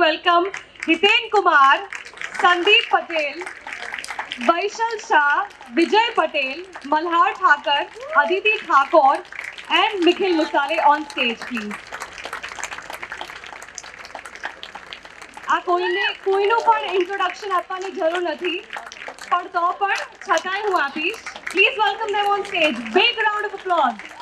welcome Hiten Kumar, Sandeep Patel, Vaishal Shah, Vijay Patel, Malhar Thakur, Aditi Thakur, and Nikhil Musale on stage, please. આ કોઈને કોઈનું પણ introduction આપવાની જરૂર નથી પણ તો પણ છતાંય હું આપીશ please welcome them on stage big round of applause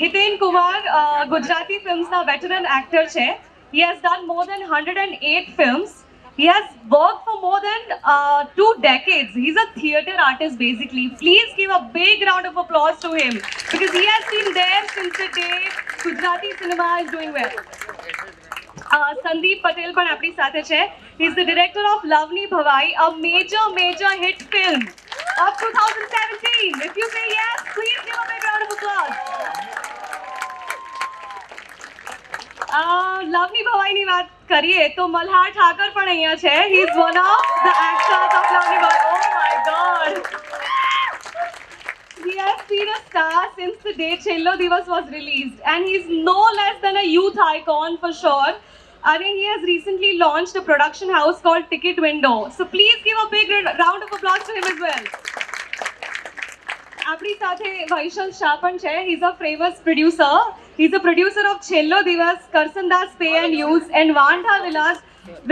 Hiten Kumar Gujarati ફિલ્મ્સના veteran actor છે he has done more than hundred and eight films He has worked for more than uh, two decades. He's a theatre artist basically. Please give a big round of applause to him because he has been there since the day Gujarati cinema is doing well. Uh, Sandeep Patel પણ આપણી સાથે છે He's the director of Lovely Bhavai, a major, major hit film of 2017. If you say yes, please give a big round of applause. લવની ભવાઈની વાત કરીએ તો મલ્હાર ઠાકર પણ અહીંયા છે he is one of the actors of લવની Bhavai oh my God He has been a star since the day Chello Divas was released, and he's no less than a youth icon for sure. I mean, he has recently launched a production house called Ticket Window. So please give a big round of applause to him as well. આપણી સાથે વૈશલ શાહ પણ છે he is a famous producer he is a producer of Chhello Divas Karsandas pay and use and Vandha Vilas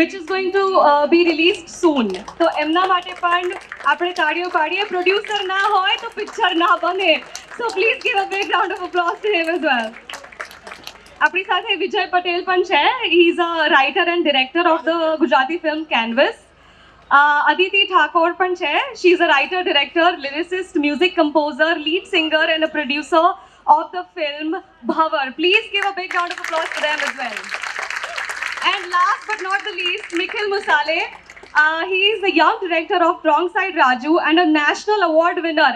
which is going to be released soon તો એમના માટે પણ આપણે તાળીઓ પાડીએ પ્રોડ્યુસર ના હોય તો પિક્ચર ના બને so please give a big round of applause to him as well આપણી સાથે વિજય પટેલ પણ છે he is a writer and director of the Gujarati film Canvas Uh, Aditi Thakur પણ છે she is a writer director lyricist music composer lead singer and a producer of the film Bhavar please give a big round of applause for them as well and last but not the least Nikhil Musale uh, he is the young director of Wrong Side Raju and a national award winner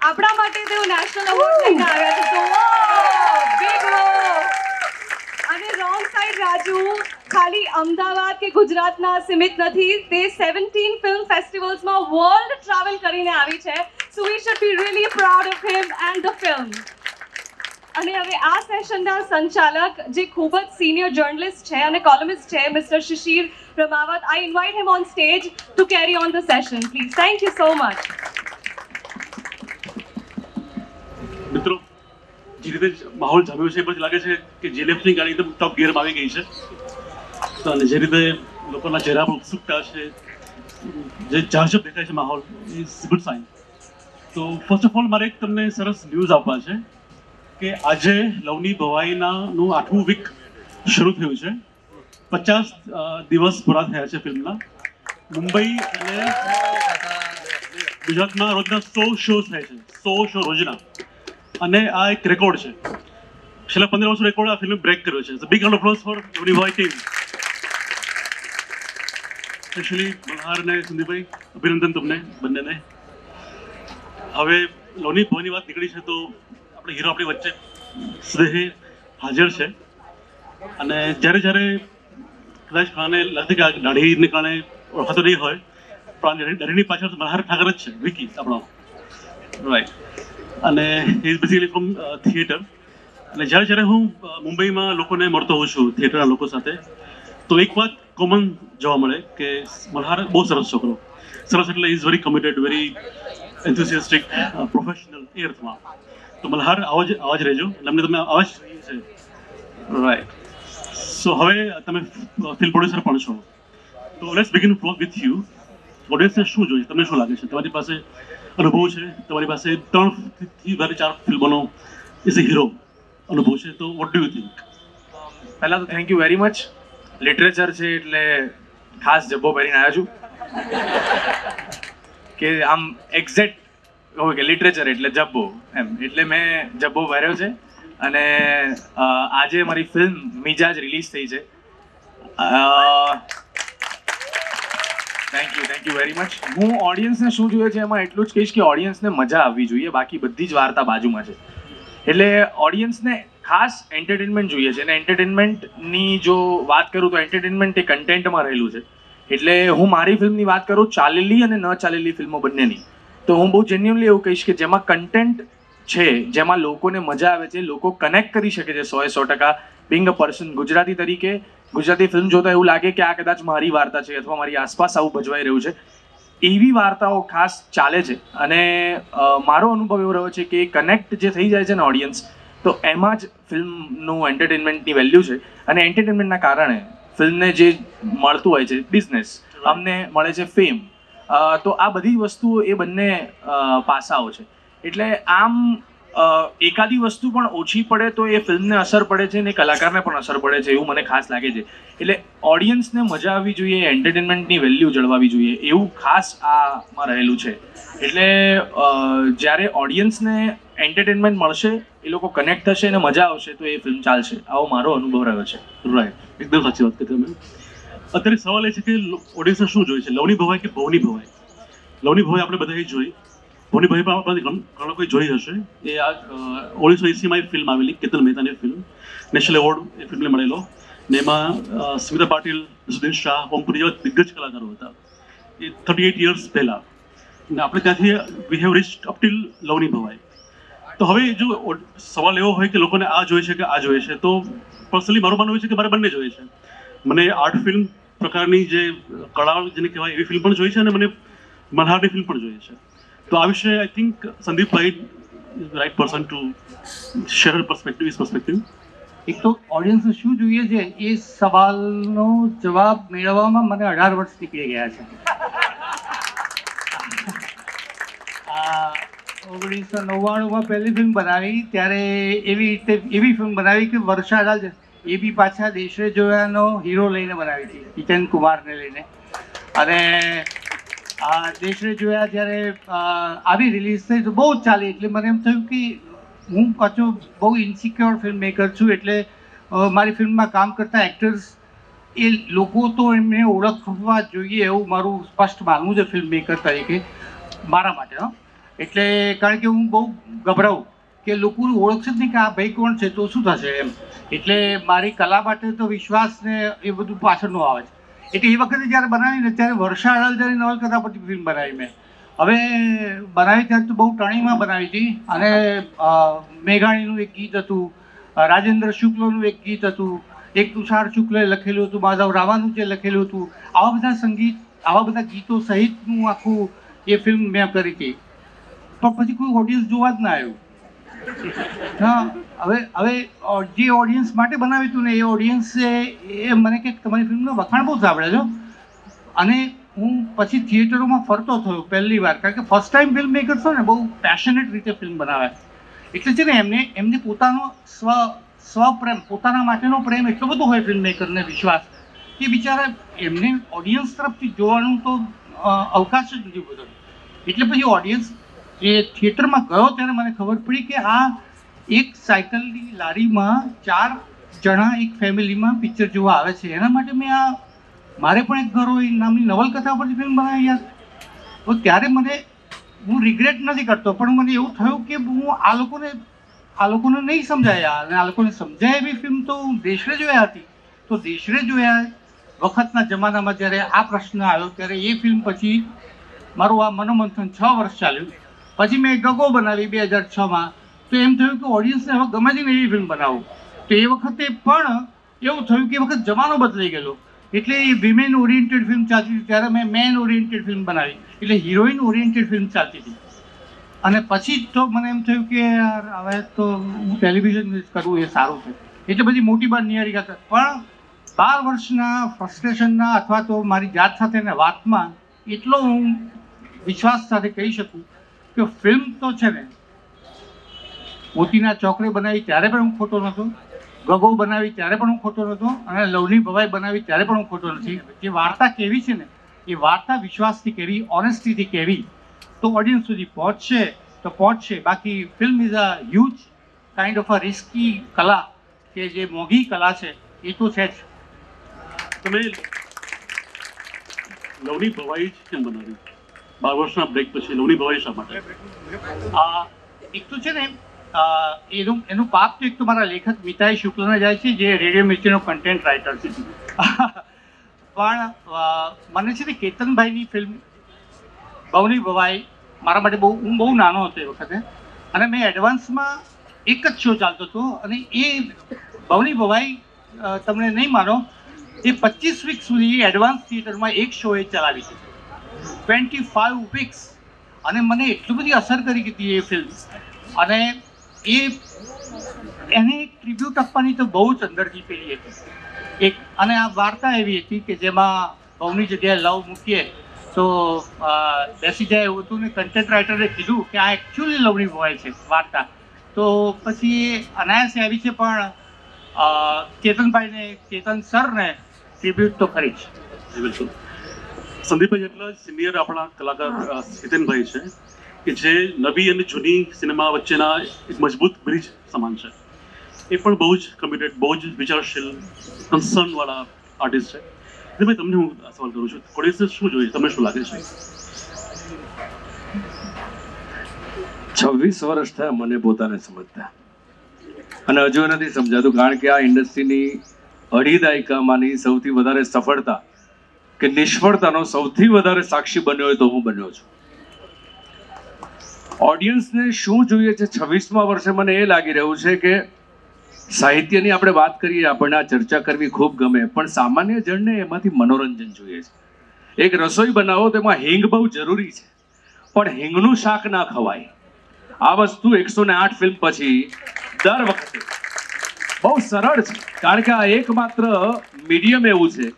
આપણા માટે તેઓ national award લઈને આવ્યા છે તો big અને wrong side Raju ખાલી અમદાવાદ કે ગુજરાતના સીમિત નથી તે સેવન્ટીન ફિલ્મ ફેસ્ટિવલ્સમાં વર્લ્ડ ટ્રાવેલ કરીને આવી છે so we should be really proud of him and the film અને હવે આ સેશનના સંચાલક જે ખૂબ જ સિનિયર જર્નલિસ્ટ છે અને કોલમિસ્ટ છે mister Shishir Ramavat I invite him on stage to carry on the session please thank you so much મિત્રો, જે રીતે માહોલ જામ્યો છે, એ લાગે છે કે જેલેફની ગાડી એકદમ ટોપ ગિયરમાં આવી ગઈ છે. અને જે રીતે લોકોના ચહેરા પર ઉત્સુકતા છે જે ચાર્જઅપ દેખાય છે માહોલ ઇઝ ગુડ સાઇન તો ફર્સ્ટ ઓફ ઓલ મારે એક તમને સરસ ન્યૂઝ આપવા છે. કે આજે લવની ભવાઈના નું આઠમું વીક શરૂ થયું છે. પચાસ દિવસ પૂરા થયા છે ફિલ્મના. મુંબઈ અને ગુજરાતમાં રોજના સો શો થાય છે. સો શો રોજના. અને આ એક રેકોર્ડ છે. છેલ્લા પંદર વર્ષનો રેકોર્ડ આ ફિલ્મ બ્રેક કર્યો છે. Big round of for every Bhavai team specially Malhar અને સંદીપભાઈ અભિનંદન તમને બંનેને. હવે લોની ભવાની વાત નીકળી છે તો આપણે હીરો આપણી વચ્ચે સ્નેહે હાજર છે. અને જ્યારે જ્યારે કદાચ ખાને લગતી કે દાઢીને કારણે ઓળખાતો નહીં હોય, પણ દાઢીની પાછળ મલ્હાર ઠાકર જ છે, વિકી આપણો. રાઈટ અને ઇઝ બેસિકલી ફ્રોમ થિયેટર અને જ્યારે જ્યારે હું મુંબઈમાં લોકોને મળતો હોઉં છું થિયેટરના લોકો સાથે, તો એક વાત કોમન જોવા મળે કે મલ્હાર બહુ સરસ છોકરો. સરસ એટલે is very committed very enthusiastic professional એ અર્થમાં તો મલ્હાર આવો જ આવા રહેજો એટલે અમને તમે અવાજ રાઈટ સો હવે તમે ફિલ્મ પ્રોડ્યુસર પણ છો તો લેટ્સ બિગિન વિથ યુ ઓડિયન્સને શું જોઈએ? તમને શું લાગે છે? તમારી પાસે અનુભવ છે? તમારી પાસે ત્રણથી વધારે ચાર ફિલ્મોનો ઇઝ અ હીરો અનુભવ છે? તો વોટ ડુ યુ થિંક પહેલા તો thank you very much literature છે એટલે ખાસ જબ્બો પહેરીને આવ્યો છું. કે આમ એક્ઝેક્ટ કહું કે લિટરેચર એટલે જબ્બો. એમ, એટલે મેં જબ્બો ભર્યો છે. અને આજે મારી ફિલ્મ મિજાજ રિલીઝ થઈ છે. Thank you thank you very much હું ઓડિયન્સને શું જોઈએ છે એમાં એટલું જ કહીશ કે ઓડિયન્સને મજા આવવી જોઈએ. બાકી બધી જ વાર્તા બાજુમાં છે. એટલે ઓડિયન્સને ખાસ એન્ટરટેનમેન્ટ જોઈએ છે. અને એન્ટરટેનમેન્ટની જો વાત કરું તો એન્ટરટેનમેન્ટ એ કન્ટેન્ટમાં રહેલું છે. એટલે હું મારી ફિલ્મની વાત કરું, ચાલેલી અને ન ચાલેલી ફિલ્મો બંનેની. તો હું બહુ જેન્યુનલી એવું કહીશ કે જેમાં કન્ટેન્ટ છે જેમાં લોકોને મજા આવે છે લોકો કનેક્ટ કરી શકે છે સો એ સો ટકા. બિંગ અ પર્સન ગુજરાતી તરીકે ગુજરાતી ફિલ્મ જોતા એવું લાગે કે આ કદાચ મારી વાર્તા છે અથવા મારી આસપાસ આવું ભજવાઈ રહ્યું છે. એવી વાર્તાઓ ખાસ ચાલે છે અને મારો અનુભવ એવો રહ્યો છે કે કનેક્ટ જે થઈ જાય છે ને ઓડિયન્સ તો એમાં જ ફિલ્મનું એન્ટરટેનમેન્ટની વેલ્યુ છે. અને એન્ટરટેનમેન્ટના કારણે ફિલ્મને જે મળતું હોય છે બિઝનેસ અમને મળે છે ફેમ તો આ બધી વસ્તુઓ એ બંને પાસાઓ છે. એટલે આમ એકાદી વસ્તુ પણ ઓછી પડે તો એ ફિલ્મને અસર પડે છે ને કલાકારને પણ અસર પડે છે એવું મને ખાસ લાગે છે. એટલે ઓડિયન્સને મજા આવવી જોઈએ, એન્ટરટેનમેન્ટની વેલ્યુ જળવાવી જોઈએ એવું ખાસ આમાં રહેલું છે. એટલે જ્યારે ઓડિયન્સને એન્ટરટેનમેન્ટ મળશે, એ લોકો કનેક્ટ થશે અને મજા આવશે તો એ ફિલ્મ ચાલશે. આવો મારો અનુભવ રહ્યો છે. રાઈટ એકદમ સાચી વાત કરી તમે. અત્યારે સવાલ એ છે કે ઓડિયન્સને શું જોઈએ છે? લવની ભવાય કે ભવની ભવાય લવની ભવાય આપણે બધાએ જોઈ. ભવની ભવાઈ પણ આપણે ઘણ- લોકોએ જોઈ હશે. એ આ ઓગણીસો એંસીમાં એક ફિલ્મ આવેલી, કેતન મહેતાની ફિલ્મ. નેશનલ એવોર્ડ એ ફિલ્મને મળેલો. ને એમાં સ્મિતા પાટીલ, સુધીર શાહ ઓમપુરી જેવા દિગ્ગજ કલાકારો હતા. એ થર્ટી એઇટ યર્સ પહેલાં. ને આપણે ત્યાંથી વી હેવ રીચ અપ લવની ભવાય તો હવે જો સવાલ એવો હોય કે લોકોને આ જોઈએ છે કે આ જોઈએ છે, તો પર્સનલી મારું માનવું છે કે મારે બંને જોઈએ છે. મને આર્ટ ફિલ્મ પ્રકારની જે કળા જેને કહેવાય એવી ફિલ્મ પણ જોઈએ છે અને મને મલ્હારની ફિલ્મ પણ જોઈએ છે. તો આ વિશે I think Sandeepbhai right person to share perspective is perspective એક તો ઓડિયન્સને શું જોઈએ છે? એ સવાલનો જવાબ મેળવવામાં મને અઢાર વર્ષ નીકળી ગયા છે. ઓગણીસો નવ્વાણુંમાં પહેલી ફિલ્મ બનાવી, ત્યારે એવી રીતે એવી ફિલ્મ બનાવી કે વર્ષા રાજ એ બી પાછા દેશરે જોયાનો હીરો લઈને બનાવી હતી, કિચન કુમારને લઈને. અને આ દેશરે જોયા જ્યારે આવી રિલીઝ થઈ તો બહુ જ ચાલી. એટલે મને એમ થયું કે હું પાછો બહુ ઇન્સિક્યોર ફિલ્મ મેકર છું એટલે મારી ફિલ્મમાં કામ કરતા એક્ટર્સ એ લોકો તો એમને ઓળખવા જોઈએ એવું મારું સ્પષ્ટ માનવું છે ફિલ્મ મેકર તરીકે, મારા માટે એટલે કારણ કે હું બહુ ગભરાઉં. કે લોકો ઓળખશે જ નહીં કે આ ભાઈ કોણ છે, તો શું થશે એમ. એટલે મારી કલા માટે તો વિશ્વાસ ને એ બધું પાછળનું આવે છે. એટલે એ વખતે જ્યારે બનાવી ને ત્યારે વર્ષા અડાલજાની નવલકથા પરથી ફિલ્મ બનાવી મેં. હવે બનાવી ત્યારે તો બહુ ટણીમાં બનાવી હતી અને મેઘાણીનું એક ગીત હતું રાજેન્દ્ર શુક્લનું એક ગીત હતું, એક તુષાર શુક્લે લખેલું હતું, માધવ રાવાનું જે લખેલું હતું, આવા બધા સંગીત, આવા બધા ગીતો સહિતનું આખું એ ફિલ્મ મેં કરી હતી. પણ પછી કોઈ ઓડિયન્સ જોવા જ ના આવ્યું. હા, હવે હવે જે ઓડિયન્સ માટે બનાવ્યું હતું ને એ ઓડિયન્સે એ મને કે તમારી ફિલ્મનો વખાણ બહુ સાંભળે છો. અને હું પછી થિયેટરોમાં ફરતો થયો પહેલી વાર, કારણ કે ફર્સ્ટ ટાઈમ ફિલ્મ મેકર છો ને, બહુ પેશનેટ રીતે ફિલ્મ બનાવે. એટલે છે ને, એમને એમને પોતાનો સ્વ, સ્વપ્રેમ, પોતાના માટેનો પ્રેમ એટલો બધો હોય ફિલ્મ મેકરને વિશ્વાસ, કે બિચારા એમને ઓડિયન્સ તરફથી જોવાનું તો અવકાશ જ નથી બધો એટલે પછી ઓડિયન્સ એ થિયેટરમાં ગયો ત્યારે મને ખબર પડી કે આ એક સાયકલની લારીમાં ચાર જણા એક ફેમિલીમાં પિક્ચર જોવા આવે છે. એના માટે મેં આ મારે પણ એક ઘર હોય નામની નવલકથા પરથી ફિલ્મ બનાવી યાર. તો ત્યારે મને હું રિગ્રેટ નથી કરતો, પણ મને એવું થયું કે હું આ લોકોને આ લોકોને નહીં સમજાયા અને આ લોકોને સમજાય એવી ફિલ્મ તો હું દેશરે જોયા હતી. તો દેશરે જોયા વખતના જમાનામાં જ્યારે આ પ્રશ્ન આવ્યો, ત્યારે એ ફિલ્મ પછી મારું આ મનોમંથન છ વર્ષ ચાલ્યું. પછી મેં ગગો બનાવી બે હજાર છમાં. તો એમ થયું કે ઓડિયન્સને હવે ગમે તે એવી ફિલ્મ બનાવું. તો એ વખતે પણ એવું થયું કે એ વખત જમાનો બદલાઈ ગયેલો એટલે એ વિમેન ઓરિએન્ટેડ ફિલ્મ ચાલતી હતી. ત્યારે મેં મેન ઓરિએન્ટેડ ફિલ્મ બનાવી. એટલે હિરોઈન ઓરિએન્ટેડ ફિલ્મ ચાલતી હતી. અને પછી તો મને એમ થયું કે યાર, હવે તો હું ટેલિવિઝન કરવું એ સારું છે. એટલે પછી મોટી બાર નિયારી કરતા પણ બાર વર્ષના ફ્રસ્ટ્રેશનના અથવા તો મારી જાત સાથેના વાતમાં એટલો હું વિશ્વાસ સાથે કહી શકું કે ફિલ્મ તો છે ને, મોતીના ચોકડી બનાવી ત્યારે પણ હું ખોટો નહોતો, ગગો બનાવી ત્યારે પણ હું ખોટો નહોતો, અને લવની ભવાઈ બનાવી ત્યારે પણ હું ખોટો નથી. જે વાર્તા કેવી છે ને, એ વાર્તા વિશ્વાસથી કેવી ઓનેસ્ટીથી કેવી, તો ઓડિયન્સ સુધી પહોંચશે, તો પહોંચશે. બાકી film is a huge kind of a risky કલા, કે જે મોંઘી કલા છે, એ તો છે જ. તમે લવની ભવાઈ જ કેમ બનાવી? બાર વર્ષના બ્રેક પછી લોની ભવાઈ શા માટે? એક તો છે ને એનું એનું પાપ તો એક તો મારા લેખક મિતાઈ શુક્લને જાય છે, જે રેડિયો મિર્ચીનો કન્ટેન્ટ રાઇટર છે. પણ મને છે ને કેતનભાઈની ફિલ્મ બહુની ભવાઈ, મારા માટે બહુ, હું બહુ નાનો હતો એ વખતે. અને મેં એડવાન્સમાં એક જ શો ચાલતો હતો અને એ ભવની ભવાઈ તમને નહીં માનો, એ પચીસ વીક સુધી એડવાન્સ થિયેટરમાં એક શો એ ચલાવી છે. ટ્વેન્ટી ફાઇવ વીક્સ અને મને એટલી બધી અસર કરી હતી એ ફિલ્મ અને એ, એને ટ્રીબ્યુટ આપવાની તો બહુ જ અંદરથી પેલી હતી. એક, અને આ વાર્તા એવી હતી કે જેમાં બહુની જગ્યાએ લવ મૂકીએ તો બેસી જાય એવું હતું ને કન્ટેન્ટ રાઇટરે કીધું કે આ એકચ્યુઅલી લવની હોય છે વાર્તા. તો પછી અનાયાસે આવી છે પણ ચેતનભાઈને કેતન સરને ટ્રિબ્યુટ તો ખરી જ, બિલકુલ. સંદીપભાઈ એટલા સિનિયર આપણા કલાકાર હિતેનભાઈ છે કે જે નવી અને જૂની સિનેમા વચ્ચેના એક મજબૂત બ્રિજ સમાન છે. એ પણ બહુ જ કમિટેડ બહુ જ વિચારશીલ કન્સર્નવાળા આર્ટિસ્ટ છે. ભાઈ તમને હું સવાલ કરું છું. કોડેસે શું જોઈએ? તમને શું લાગે છે? છવ્વીસ વર્ષ થયા મને પોતાને સમજતા. અને હજુ નથી સમજાતું કારણ કે આ ઇન્ડસ્ટ્રીની અઢી દાયકામાંની સૌથી વધારે સફળતા કે નિષ્ફળતાનો સૌથી વધારે સાક્ષી બન્યો હોય તો હું બન્યો છું. ઓડિયન્સને શું જોઈએ છે? છવ્વીસમા વર્ષે મને એ લાગી રહ્યું છે કે સાહિત્યની આપણે વાત કરીએ, આપણને આ ચર્ચા કરવી ખૂબ ગમે, પણ સામાન્ય જણને એમાંથી મનોરંજન જોઈએ છે. એક રસોઈ બનાવો તો એમાં હિંગ બહુ જરૂરી છે, પણ હિંગનું શાક ના ખવાય. આ વસ્તુ એકસો ને આઠ ફિલ્મ પછી દર વખતે. બહુ સરળ છે, કારણ કે આ એકમાત્ર મીડિયમ એવું છે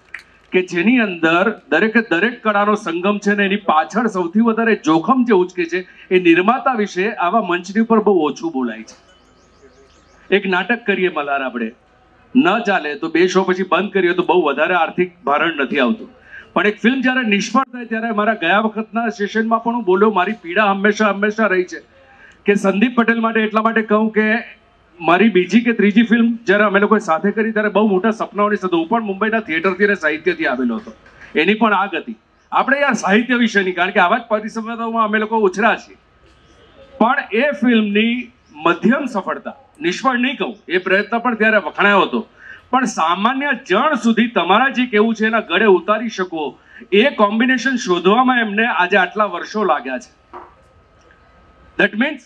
કે જેની અંદર દરેકે દરેક કળાનો સંગમ છે ને એની પાછળ સૌથી વધારે જોખમ જે ઉચકે છે એ નિર્માતા વિશે આવા મંચની ઉપર બહુ ઓછું બોલાય છે. એક નાટક કરીએ મલાર આપણે. ન ચાલે તો બે શો પછી બંધ કરીએ તો બહુ વધારે આર્થિક ભારણ નથી આવતું. પણ એક ફિલ્મ જ્યારે નિષ્ફળ થાય ત્યારે મારા ગયા વખતના સેશનમાં પણ હું બોલ્યો, મારી પીડા હંમેશા હંમેશા રહી છે. કે સંદીપ પટેલ માટે એટલા માટે કહું કે મારી બીજી કે ત્રીજી ફિલ્મ જ્યારે અમે લોકોએ સાથે કરી ત્યારે બહુ મોટા સપનાઓની સાથે હું પણ મુંબઈના થિયેટરથી અને સાહિત્યથી આવેલો હતો. એની પણ આગ હતી. આપણે યાર સાહિત્ય વિશેની કારણ કે આવા જ પરિસંવાદોમાં અમે લોકો ઉછરા છીએ. પણ એ ફિલ્મની મધ્યમ સફળતા, નિષ્ફળ નહીં કહું, એ પ્રયત્ન પણ ત્યારે વખણાયો હતો. પણ સામાન્ય જણ સુધી તમારા જે કેવું છે એના ગળે ઉતારી શકો, એ કોમ્બિનેશન શોધવામાં એમને આજે આટલા વર્ષો લાગ્યા છે. દેટ મીન્સ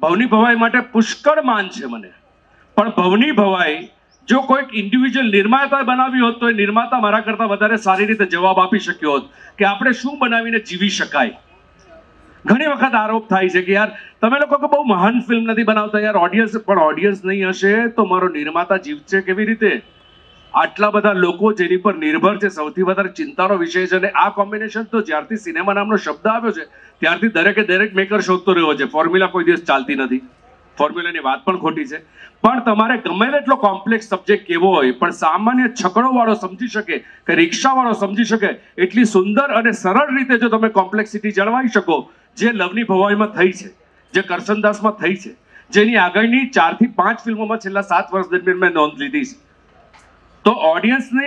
ભવની ભવાઈ માટે પુષ્કળ માન છે મને. પણ ભવની ભવાઈ, જો કોઈક ઇન્ડિવિજ્યુઅલ નિર્માતા બનાવી હોત તો એ નિર્માતા મારા કરતાં વધારે સારી રીતે જવાબ આપી શક્યો હોત કે આપણે શું બનાવીને જીવી શકાય. ઘણી વખત આરોપ થાય છે કે યાર, તમે લોકો કે બહુ મહાન ફિલ્મ નથી બનાવતા, યાર ઓડિયન્સ પણ ઓડિયન્સ નહીં હશે તો મારો નિર્માતા જીવશે કેવી રીતે? આટલા બધા લોકો જેની પર નિર્ભર છે, સૌથી વધારે ચિંતાનો વિષય છે અને આ કોમ્બિનેશન તો જ્યારથી સિનેમા નામનો શબ્દ આવ્યો છે, ત્યારથી દરેકે દરેક મેકર શોધતો રહ્યો છે. ફોર્મ્યુલા કોઈ દિવસ ચાલતી નથી. ફોર્મ્યુલાની વાત પણ ખોટી છે. પણ તમારે ગમે તેટલો કોમ્પ્લેક્સ સબ્જેક્ટ કેવો હોય, પણ સામાન્ય છકડો વાળો સમજી શકે કે રિક્ષાવાળો સમજી શકે, એટલી સુંદર અને સરળ રીતે જો તમે કોમ્પ્લેક્સિટી જળવાઈ શકો, જે લવની ભવાઈમાં થઈ છે, જે કરસનદાસમાં થઈ છે, જેની આગળની ચારથી પાંચ ફિલ્મોમાં છેલ્લા સાત વર્ષ દરમિયાન મેં નોંધ લીધી છે. તો ઓડિયન્સને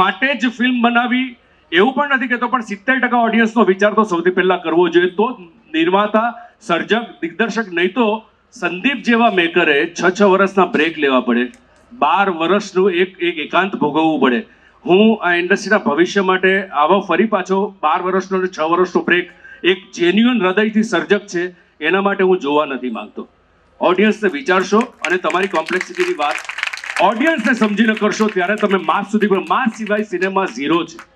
માટે જ ફિલ્મ બનાવી, એવું પણ નથી કહેતો, પણ સિત્તેર ટકા ઓડિયન્સનો વિચાર તો સૌથી પહેલાં કરવો જોઈએ, તો નિર્માતા, સર્જક, દિગ્દર્શક નહીં તો સંદીપ જેવા મેકરે છ છ વર્ષના બ્રેક લેવા પડે. બાર વર્ષનું એક એક એકાંત ભોગવવું પડે. હું આ ઇન્ડસ્ટ્રીના ભવિષ્ય માટે આવો ફરી પાછો બાર વર્ષનો અને છ વર્ષનો બ્રેક એક જેન્યુઅન હૃદયથી સર્જક છે, એના માટે હું જોવા નથી માંગતો. ઓડિયન્સને વિચારશો અને તમારી કોમ્પ્લેક્સિટીની વાત. ઓડિયન્સને સમજીને કરશો, ત્યારે તમે માસ સુધી પણ, માસ સિવાય સિનેમા ઝીરો છે.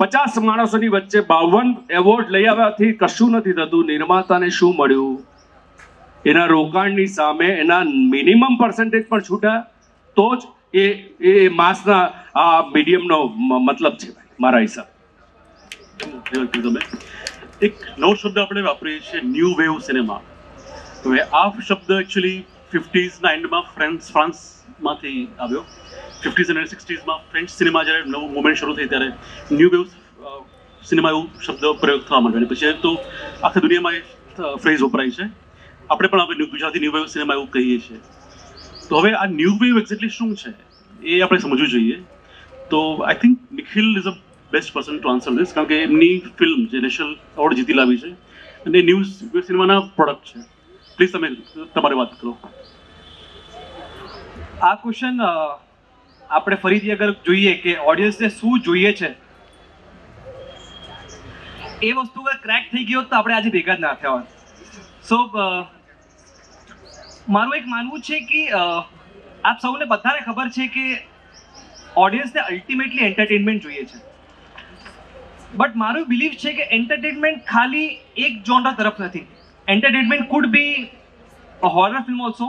પચાસ માણસોની વચ્ચે બાવન એવોર્ડ લઈ આવ્યાથી કશું નથી થતું. નિર્માતાને શું મળ્યું? એના રોકાણની સામે એના મિનિમમ પર્સન્ટેજ પણ છૂટા. તો જ એ એ માસના આ મીડિયમનો મતલબ છે મારા હિસાબ. એક નવો શબ્દ આપણે વાપરીએ છીએ ન્યૂ વેવ સિનેમા હવે આ શબ્દ એકચ્યુઅલી ફિફ્ટીઝના એન્ડમાં ફ્રેન્સ, ફ્રાન્સમાંથી આવ્યો. ફિફ્ટીઝ અને સિક્સટીઝમાં ફ્રેન્ચ સિનેમા જ્યારે નવું મુવમેન્ટ શરૂ થઈ ત્યારે ન્યૂ વેવ સિનેમા એવું શબ્દ પ્રયોગ થવા માંડ્યો. અને પછી તો આખી દુનિયામાં એ ફ્રેઝ વપરાય છે. આપણે પણ હવે ગુજરાતી ન્યૂ વેવ સિનેમા એવું કહીએ છીએ. તો હવે આ ન્યૂ વેવ એક્ઝેક્ટલી શું છે? એ આપણે સમજવું જોઈએ. તો I think Nikhil is a best person to answer this કારણ કે એમની ફિલ્મ જે નેશનલ એવોર્ડ જીતી લાવી છે, અને ન્યૂઝ સિનેમાના પ્રોડક્ટ છે. પ્લીઝ તમે, તમારી વાત કરો. આ ક્વેશ્ચન આપણે ફરીથી અગર જોઈએ કે ઓડિયન્સને શું જોઈએ છે, એ વસ્તુ ક્રેક થઈ ગયો તો આપણે આજે ભેગા જ ના થયા હોત. સો મારું એક માનવું છે કે આપ સૌને બધાને ખબર છે કે ઓડિયન્સને અલ્ટિમેટલી એન્ટરટેનમેન્ટ જોઈએ છે. બટ મારું બિલીવ છે કે એન્ટરટેનમેન્ટ ખાલી એક જોનરા તરફ નથી. Entertainment could be horror film also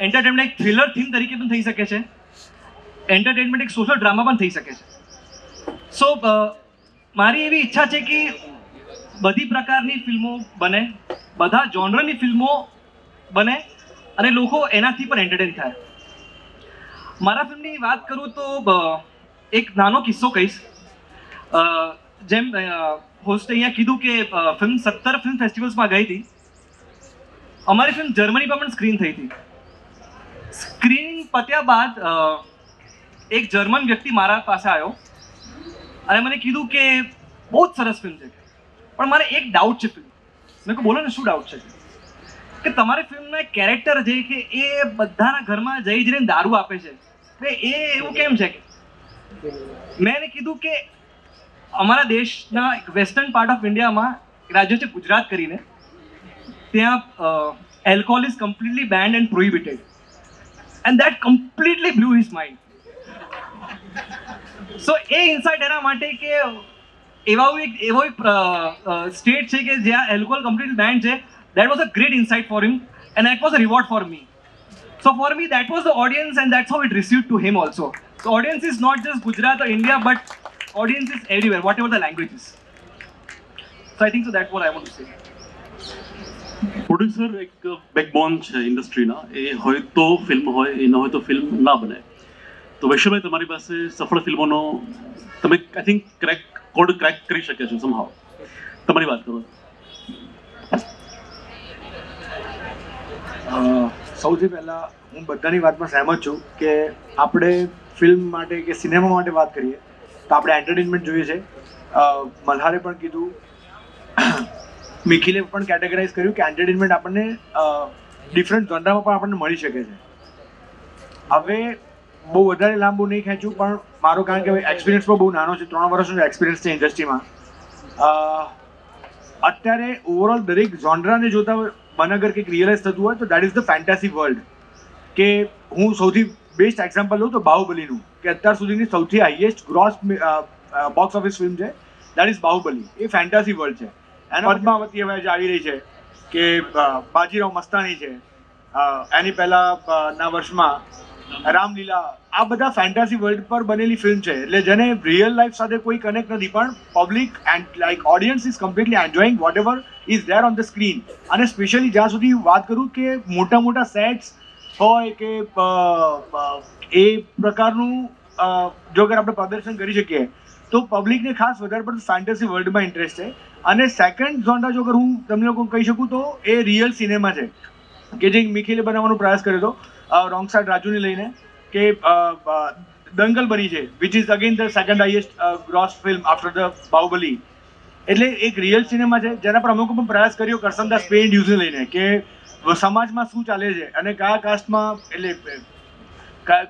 entertainment એક થ્રિલર થીમ તરીકે પણ થઈ શકે છે. એન્ટરટેનમેન્ટ એક સોશિયલ ડ્રામા પણ થઈ શકે છે. સો મારી એવી ઈચ્છા છે કે બધી પ્રકારની ફિલ્મો બને, બધા જોનરની ફિલ્મો બને અને લોકો એનાથી પણ એન્ટરટેન થાય. મારા ફિલ્મની વાત કરું તો એક નાનો કિસ્સો કહીશ. જેમ હોસ્ટે અહીંયા કીધું કે ફિલ્મ સત્તર ફિલ્મ ફેસ્ટિવલ્સમાં ગઈ હતી. અમારી ફિલ્મ જર્મનીમાં પણ સ્ક્રીન થઈ હતી. સ્ક્રીનિંગ પત્યા બાદ એક જર્મન વ્યક્તિ મારા પાસે આવ્યો અને મને કીધું કે બહુ જ સરસ ફિલ્મ છે પણ મારે એક ડાઉટ છે ફિલ્મ મેં કહું બોલો ને, શું ડાઉટ છે કે તમારી ફિલ્મનો કેરેક્ટર છે કે એ બધાના ઘરમાં જઈ જઈને દારૂ આપે છે. એ એવું કેમ છે કે? મેં એને કીધું કે અમારા દેશના એક વેસ્ટર્ન પાર્ટ ઓફ ઇન્ડિયામાં રાજ્ય છે ગુજરાત કરીને, ત્યાં alcohol is completely banned and prohibited and that completely blew his mind so A insight એના માટે કે એવા એક, એવો એક સ્ટેટ છે કે જ્યાં એલ્કોહોલ કમ્પ્લીટ બેન્ડ છે. That was a great insight for him and that was a reward for me so for me that was the audience and that's how it receive to him also so audience is not just Gujarat India but audience is everywhere what the language is so I think so that what I want to say producer એક backbone છે ઇન્ડસ્ટ્રીના એ હોય તો film હોય, એ ન હોય તો film ના બને. તો વૈશ્વભાઈ તમારી પાસે સફળ ફિલ્મોનો, તમે I think crack code crack કરી શક્યા છો સમહાવ તમારી વાત કરો. સૌથી પહેલાં હું બધાની વાતમાં સહેમત છું કે આપણે ફિલ્મ માટે કે સિનેમા માટે વાત કરીએ, તો આપણે એન્ટરટેનમેન્ટ જોઈએ છે. મલ્હારે પણ કીધું, મિખિલે પણ કેટેગરાઇઝ કર્યું કે એન્ટરટેનમેન્ટ આપણને ડિફરન્ટ જોનરામાં પણ આપણને મળી શકે છે. હવે બહુ વધારે લાંબુ નહીં ખેંચું પણ મારો કારણ કે એક્સપિરિયન્સ પણ બહુ નાનો છે ત્રણ વર્ષનો એક્સપિરિયન્સ છે ઇન્ડસ્ટ્રીમાં અત્યારે ઓવરઓલ દરેક જોનરાને જોતા મને અગર કંઈક રિયલાઇઝ થતું હોય તો that is the fantasy world કે હું સૌથી બેસ્ટ એક્ઝામ્પલ લઉં તો બાહુબલીનું કે અત્યાર સુધીની સૌથી highest gross box office film છે દેટ ઇઝ બાહુબલી. એ ફેન્ટાસી વર્લ્ડ છે. એના પદ્માવતી હવે આવી રહી છે કે બાજીરાવ મસ્તાની છે એની પહેલાં ના વર્ષમાં રામલીલા, આ બધા ફેન્ટાસી વર્લ્ડ પર બનેલી ફિલ્મ છે. એટલે જેને રિયલ લાઈફ સાથે કોઈ કનેક્ટ નથી, પણ public and like audience is completely enjoying what ever is there on the screen અને સ્પેશિયલી જ્યાં સુધી વાત કરું કે મોટા મોટા સેટ્સ હોય કે એ પ્રકારનું જો અગર આપણે પ્રદર્શન કરી શકીએ, તો પબ્લિકને ખાસ વધારે પડતું ફેન્ટસી વર્લ્ડમાં ઇન્ટરેસ્ટ છે. અને સેકન્ડ ઝોન્ડા જો અગર હું તમને લોકો કહી શકું તો એ રિયલ સિનેમા છે. કે જે મિખિલે બનાવવાનો પ્રયાસ કર્યો હતો રોંગ સાઇડ રાજુને લઈને, કે દંગલ બની છે which is again the second highest gross film after the Baahubali એટલે એક રિયલ સિનેમા છે, જેના પર અમુક પણ પ્રયાસ કર્યો કરસનદાસ પેઇન્ટ યુઝને લઈને, કે સમાજમાં શું ચાલે છે અને કયા કાસ્ટમાં એટલે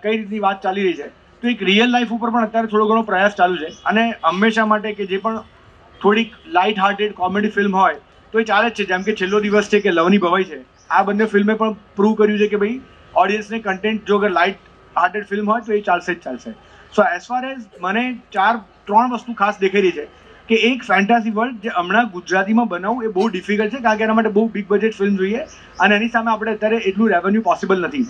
કઈ રીતની વાત ચાલી રહી છે. તો એક રિયલ લાઈફ ઉપર પણ અત્યારે થોડો ઘણો પ્રયાસ ચાલુ છે અને હંમેશા માટે કે જે પણ થોડીક લાઇટ હાર્ટેડ કોમેડી ફિલ્મ હોય, તો એ ચાલે જ છે. જેમ કે છેલ્લો દિવસ છે કે લવની ભવાઈ છે. આ બંને ફિલ્મે પણ પ્રૂવ કર્યું છે કે ભાઈ ઓડિયન્સને કન્ટેન્ટ જો અગર લાઇટ હાર્ટેડ ફિલ્મ હોય, તો એ ચાલશે જ ચાલશે. સો એઝ ફાર એઝ મને ચાર, ત્રણ વસ્તુ ખાસ રહી છે કે એક ફેન્ટાસી વર્લ્ડ જે હમણાં ગુજરાતીમાં બનાવવું એ બહુ ડિફિકલ્ટ છે કારણ કે એના માટે બહુ બિગ બજેટ ફિલ્મ જોઈએ અને એની સામે આપણે અત્યારે એટલું રેવન્યુ પોસિબલ નથી.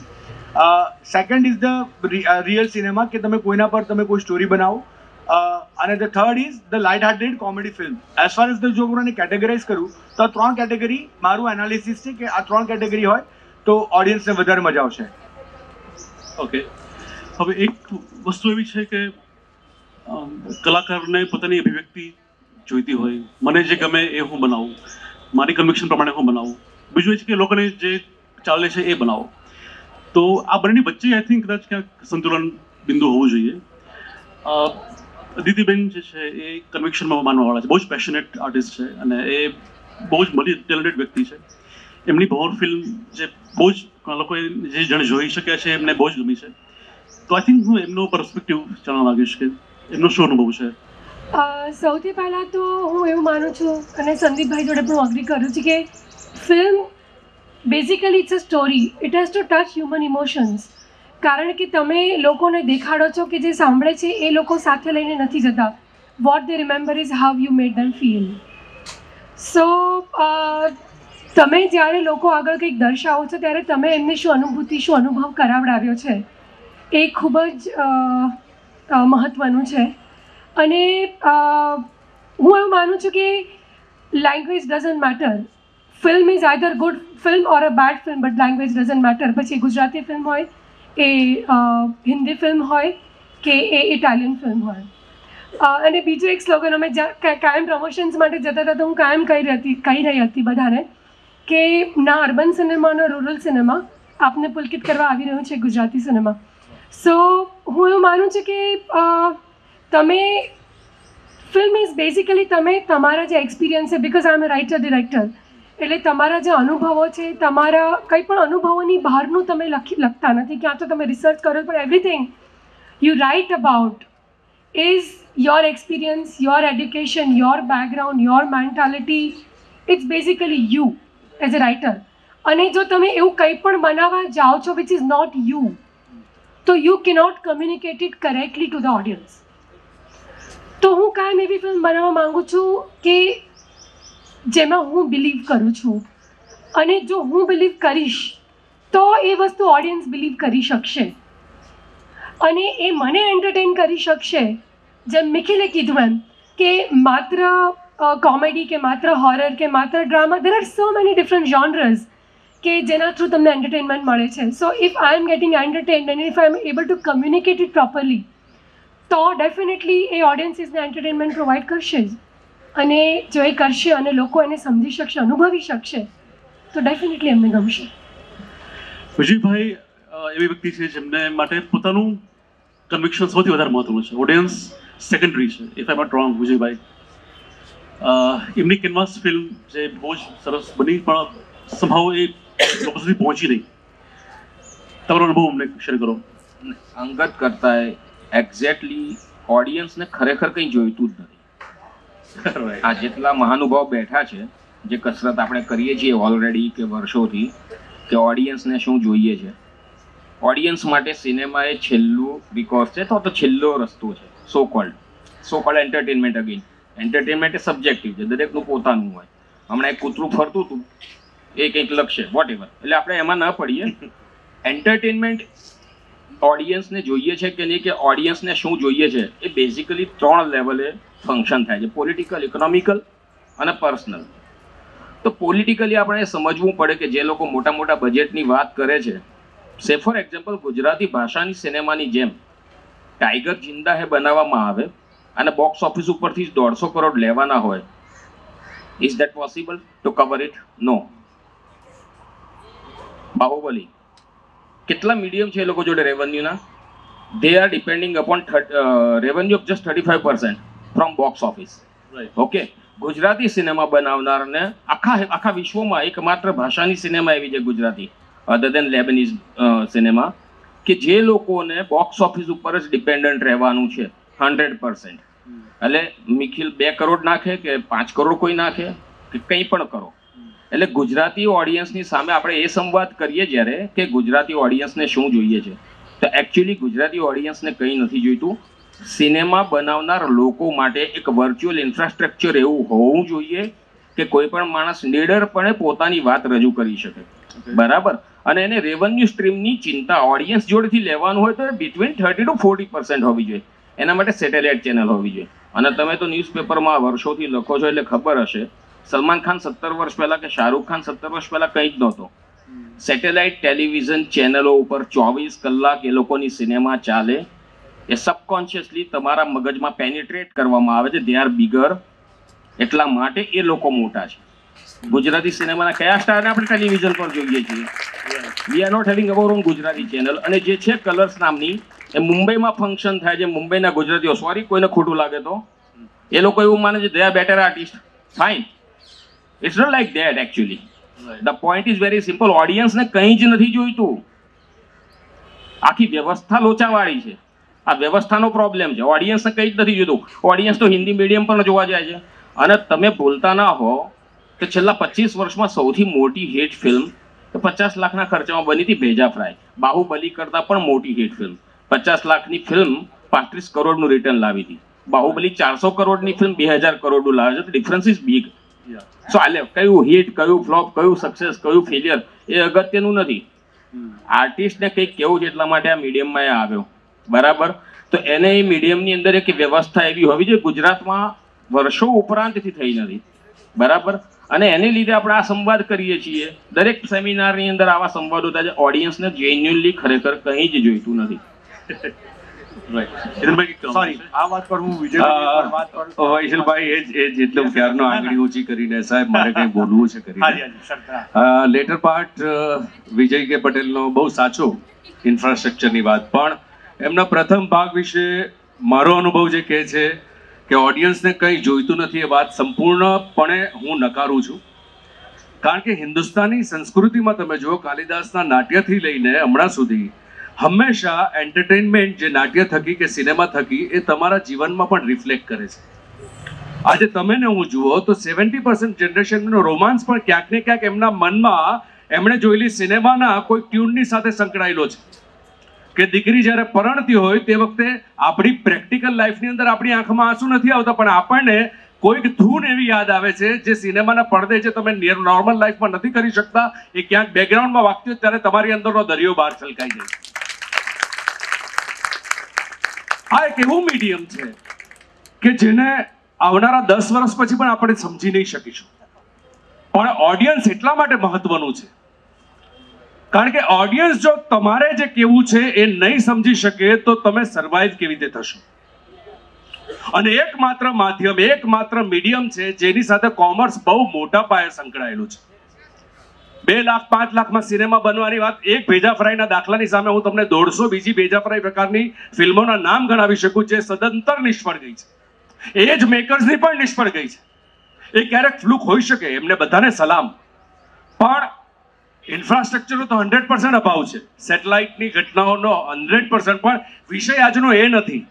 Second is the real cinema કે તમે કોઈના પર તમે કોઈ સ્ટોરી બનાવો અને the third is the light hearted comedy film as far as the જો હું કેટેગરાઇઝ કરું તો ત્રણ કેટેગરી મારું એનાલિસિસ છે કે આ ત્રણ કેટેગરી હોય તો ઓડિયન્સને વધારે મજા આવશે. ઓકે હવે એક વસ્તુ એવી છે કે કલાકારને પોતાની અભિવ્યક્તિ જોઈતી હોય, મને જે ગમે એ હું બનાવું, મારી કન્વિક્શન પ્રમાણે હું બનાવું. બીજું એ છે કે લોકોને જે ચાલે છે એ બનાવો. તો આ બંનેની વચ્ચે આઈ થિંક કદાચ ક્યાંક સંતુલન બિંદુ હોવું જોઈએ. દીદીબેન જે છે એ કન્વિક્શનમાં માનવાવાળા છે. બહુ જ પેશનેટ આર્ટિસ્ટ છે અને એ બહુ જ મલ્ટી ટેલેન્ટેડ વ્યક્તિ છે. એમની ભવર ફિલ્મ જે બહુ જ લોકો લોકોએ જે જણ જોઈ શક્યા છે, એમને બહુ જ ગમી છે. તો આઈ થિંક હું એમનો પર્સપેક્ટિવ જાણવા માંગીશ કે એમનો શું અનુભવ છે? સૌથી પહેલાં તો હું એવું માનું છું અને સંદીપભાઈ જોડે પણ અગ્રી કરું છું કે film basically it's a story it has to touch human emotions કારણ કે તમે લોકોને દેખાડો છો કે જે સાંભળે છે, એ લોકો સાથે લઈને નથી જતા. What they remember is how you made them feel so તમે જ્યારે લોકો આગળ કંઈક દર્શાવો છો, ત્યારે તમે એમને શું અનુભૂતિ, શું અનુભવ કરાવડાવ્યો છે? એ ખૂબ જ મહત્ત્વનું છે. અને હું એવું માનું છું કે language doesn't matter film is either good film or a bad film but language doesn't matter પછી ગુજરાતી ફિલ્મ હોય એ હિન્દી ફિલ્મ હોય કે એ ઇટાલિયન ફિલ્મ હોય. અને બીજું એક સ્લોગન અમે કાયમ પ્રમોશન્સ માટે જતા હતા તો હું કાયમ કહી રહી હતી કહી રહી હતી બધાને કે, ના અર્બન સિનેમા અને રૂરલ સિનેમા આપને પુલકિત કરવા આવી રહ્યું છે ગુજરાતી સિનેમા સો હું એવું માનું છું કે તમે ફિલ્મ ઇઝ બેઝિકલી તમે તમારા જે એક્સપિરિયન્સ છે because I am writer director એટલે તમારા જે અનુભવો છે, તમારા કંઈ પણ અનુભવોની બહારનું તમે લખી લખતા નથી. ક્યાં તો તમે રિસર્ચ કરો પણ everything you write about is your experience your education your background your mentality it's basically you as a writer અને જો તમે એવું કંઈ પણ બનાવવા જાઓ છો વિચ ઇઝ નોટ યુ તો you cannot communicate it correctly to the audience તો હું કાયમ એવી ફિલ્મ બનાવવા માગું છું કે જેમાં હું બિલીવ કરું છું. અને જો હું બિલીવ કરીશ, તો એ વસ્તુ ઓડિયન્સ બિલીવ કરી શકશે. અને એ મને એન્ટરટેન કરી શકશે. જેમ મિખિલે કીધું એમ કે માત્ર કોમેડી કે માત્ર હોરર કે માત્ર drama there are so many different genres કે જેના થ્રુ તમને એન્ટરટેનમેન્ટ મળે છે. So if I am getting entertain and if I am able to communicate it properly તો ડેફિનેટલી એ ઓડિયન્સીસને એન્ટરટેનમેન્ટ પ્રોવાઈડ કરશે જ. અને જો એ કરશે અને લોકો એને સમજી શકશે અનુભવી શકશે તો ડેફિનેટલી એમને ગમશે. વિજયભાઈ એવી વ્યક્તિ છે જેમને માટે પોતાનું કન્વિક્શન સૌથી વધારે મહત્વનું છે. ઓડિયન્સ સેકન્ડરી છે. ઇફ આઈ નોટ રોંગ વિજયભાઈ. એમની કેનવાસ ફિલ્મ જે બહુ જ સરસ બની પણ સંભાવ એ લોકો સુધી પહોંચી નહીં. તમારો અનુભવ અમને શેર કરો. અંગત કરતા એક્ઝેક્ટલી ઓડિયન્સને ખરેખર કંઈ જોઈતું જ નથી. આ જેટલા મહાનુભાવ બેઠા છે, જે કસરત આપણે કરીએ છીએ ઓલરેડી કે વર્ષોથી, કે ઓડિયન્સને શું જોઈએ છે? ઓડિયન્સ માટે સિનેમા એ છેલ્લું રિકોર્સ છે, તો તો છેલ્લો રસ્તો છે so called so called entertainment again entertainment એ સબ્જેક્ટિવ છે, દરેકનું પોતાનું હોય. હમણાં એક કૂતરું ફરતું હતું, એ કંઈક લખશે વોટ એવર એટલે આપણે એમાં ન પડીએ. એન્ટરટેનમેન્ટ ઓડિયન્સને જોઈએ છે કે નહીં, કે ઓડિયન્સને શું જોઈએ છે, એ બેઝિકલી ત્રણ લેવલે ફંક્શન થાય છે પોલિટિકલ ઇકોનોમિકલ અને પર્સનલ તો પોલિટિકલી આપણે સમજવું પડે કે જે લોકો મોટા મોટા બજેટની વાત કરે છે. સે ફોર એક્ઝામ્પલ ગુજરાતી ભાષાની સિનેમાની જેમ ટાઈગર જિંદા હે બનાવવામાં આવે અને બોક્સ ઓફિસ ઉપરથી જ દોઢસો કરોડ લેવાના હોય. Is that possible to cover it no Baahubali, કેટલા મીડિયમ છે એ લોકો જોડે રેવન્યુના they are depending upon revenue of just thirty five percent from box office okay Gujarati cinema બનાવનારને આખા આખા વિશ્વમાં એકમાત્ર ભાષાની સિનેમા એવી છે Gujarati. Other than Lebanese cinema કે જે લોકોને બોક્સ ઓફિસ ઉપર જ ડિપેન્ડન્ટ રહેવાનું છે. હંડ્રેડ પર્સન્ટ એટલે નિખિલ બે કરોડ નાખે કે પાંચ કરોડ કોઈ નાખે? કે કંઈ પણ કરો. એટલે ગુજરાતી ઓડિયન્સની સામે આપણે એ સંવાદ કરીએ જ્યારે કે ગુજરાતી ઓડિયન્સને શું જોઈએ છે? તો એકચ્યુઅલી ગુજરાતી ઓડિયન્સને કંઈ નથી જોઈતું. સિનેમા બનાવનાર લોકો માટે એક વર્ચ્યુઅલ ઇન્ફ્રાસ્ટ્રક્ચર એવું હોવું જોઈએ કે કોઈ પણ માણસ નિડરપણે પોતાની વાત રજૂ કરી શકે. બરાબર? અને એને રેવન્યુ સ્ટ્રીમની ચિંતા ઓડિયન્સ જોડેથી લેવાનું હોય તો between thirty to forty percent હોવી જોઈએ. એના માટે સેટેલાઇટ ચેનલ હોવી જોઈએ. અને તમે તો ન્યૂઝપેપરમાં વર્ષોથી લખો છો એટલે ખબર હશે. સલમાન ખાન સત્તર વર્ષ પહેલાં કે શાહરૂખ ખાન સત્તર વર્ષ પહેલાં કંઈ જ નહોતો. સેટેલાઇટ ટેલિવિઝન ચેનલો ઉપર ચોવીસ કલાક એ લોકોની સિનેમા ચાલે. એ સબકોન્શિયસલી તમારા મગજમાં પેનિટ્રેટ કરવામાં આવે છે. દે આર બિગર એટલા માટે એ લોકો મોટા છે. ગુજરાતી સિનેમાના કયા સ્ટારને આપણે ટેલિવિઝન પર જોઈએ છીએ? We are not having our own Gujarati channel અને જે છે કલર્સ નામની એ મુંબઈમાં ફંક્શન થાય છે. મુંબઈના ગુજરાતીઓ સોરી કોઈને ખોટું લાગે તો. એ લોકો એવું માને છે they are better artist fine it's not like that actually the point is very simple ઓડિયન્સને કંઈ જ નથી જોઈતું. આખી વ્યવસ્થા લોચાવાળી છે. આ વ્યવસ્થાનો પ્રોબ્લેમ છે. ઓડિયન્સને કંઈ જ નથી જોતું. ઓડિયન્સ તો હિન્દી મીડિયમ પણ જોવા જાય છે. અને તમે બોલતા ના હો કે છેલ્લા પચીસ વર્ષમાં સૌથી મોટી હિટ ફિલ્મ પચાસ લાખના ખર્ચામાં બની હતી ભેજા ફ્રાય બાહુબલી કરતાં પણ મોટી હિટ ફિલ્મ પચાસ લાખની ફિલ્મ પાંત્રીસ કરોડનું રિટર્ન લાવી હતી. બાહુબલી ચારસો કરોડની ફિલ્મ બે હજાર કરોડનું લાવે છે ડિફરન્સ ઇઝ બિગ સો આલે કયું હિટ કયું ફ્લોપ કયું સક્સેસ કયું ફેલિયર એ અગત્યનું નથી. આર્ટિસ્ટને કંઈક કેવું છે એટલા માટે આ મીડિયમમાં એ આવ્યો. બરાબર? તો એને એ મીડિયમની અંદર એક વ્યવસ્થા એવી હોવી જોઈએ ગુજરાતમાં વર્ષો ઉપરાંતથી થઈ નથી. બરાબર? અને એને લીધે આપણે આ સંવાદ કરીએ છીએ. દરેક સેમિનારની અંદર આવા સંવાદો થાય છે. ઓડિયન્સને જેન્યુઅનલી ખરેખર કંઈ જ જોઈતું નથી. હિતેનભાઈ સોરી આ વાત પર હું વિજયભાઈ પર વાત કરું. અ, વૈશલભાઈ એ જ એ જ એટલે હું ક્યારનો આંગળી ઊંચી કરીને સાહેબ મારે કંઈ બોલવું છે હાજી કરીને હાજી સર લેટર પાર્ટ વિજય કે પટેલનો બહુ સાચો ઇન્ફ્રાસ્ટ્રક્ચરની વાત. પણ એમના પ્રથમ ભાગ વિશે મારો અનુભવ જે કહે છે કે ઓડિયન્સને કંઈ જોઈતું નથી એ વાત સંપૂર્ણપણે હું નકારું છું. કારણ કે હિન્દુસ્તાની સંસ્કૃતિમાં તમે જુઓ, કાલિદાસના નાટ્યથી લઈને હમણાં સુધી હંમેશા એન્ટરટેનમેન્ટ જે નાટ્ય થકી કે સિનેમા થકી એ તમારા જીવનમાં પણ રિફ્લેક્ટ કરે છે. આજે તમે ને હું જુઓ તો સેવન્ટી પર્સન્ટ જનરેશનનો રોમાન્સ પણ ક્યાંક ને ક્યાંક એમના મનમાં એમણે જોયેલી સિનેમાના કોઈ ટ્યુનની સાથે સંકળાયેલો છે. કે દીકરી જ્યારે પરણતી હોય તે વખતે આપણી પ્રેક્ટિકલ લાઈફની અંદર આપણી આંખમાં આંસુ નથી આવતા, પણ આપણને કોઈક ધૂન એવી યાદ આવે છે જે સિનેમાના પડદે છે તમે નોર્મલ લાઈફમાં નથી કરી શકતા, એ ક્યાંક બેકગ્રાઉન્ડમાં વાગતી ત્યારે તમારી અંદરનો દરિયો બહાર છલકાઈ જાય. આ એક એવું મીડિયમ છે કે જેને આવનારા દસ વર્ષ પછી પણ આપણે સમજી નહીં શકીશું પણ ઓડિયન્સ એટલા માટે મહત્વનું છે કારણ કે ઓડિયન્સ જો તમારે જે કેવું છે એ નહીં સમજી શકે, તો તમે સર્વાઈવ કેવી રીતે થશો? અને એકમાત્ર માધ્યમ, એકમાત્ર મીડિયમ છે જેની સાથે કોમર્સ બહુ મોટા પાયે સંકળાયેલું છે. બે લાખ, પાંચ લાખમાં સિનેમા બનવાની વાત, એક ભેજા ફ્રાયના દાખલાની સામે હું તમને દોઢસો બીજી ભેજા ફ્રાય પ્રકારની ફિલ્મોના નામ ગણાવી શકું જે સદંતર નિષ્ફળ ગઈ છે. એ જ મેકર્સની પણ નિષ્ફળ ગઈ છે. એ ક્યારેક ફ્લુક હોઈ શકે, એમને બધાને સલામ. પણ ઇન્ફ્રાસ્ટ્રક્ચરનો તો હંડ્રેડ પર્સન્ટ અભાવ છે. સેટેલાઇટની ઘટનાઓનો હંડ્રેડ પર્સન્ટ પણ વિષય આજનો એ નથી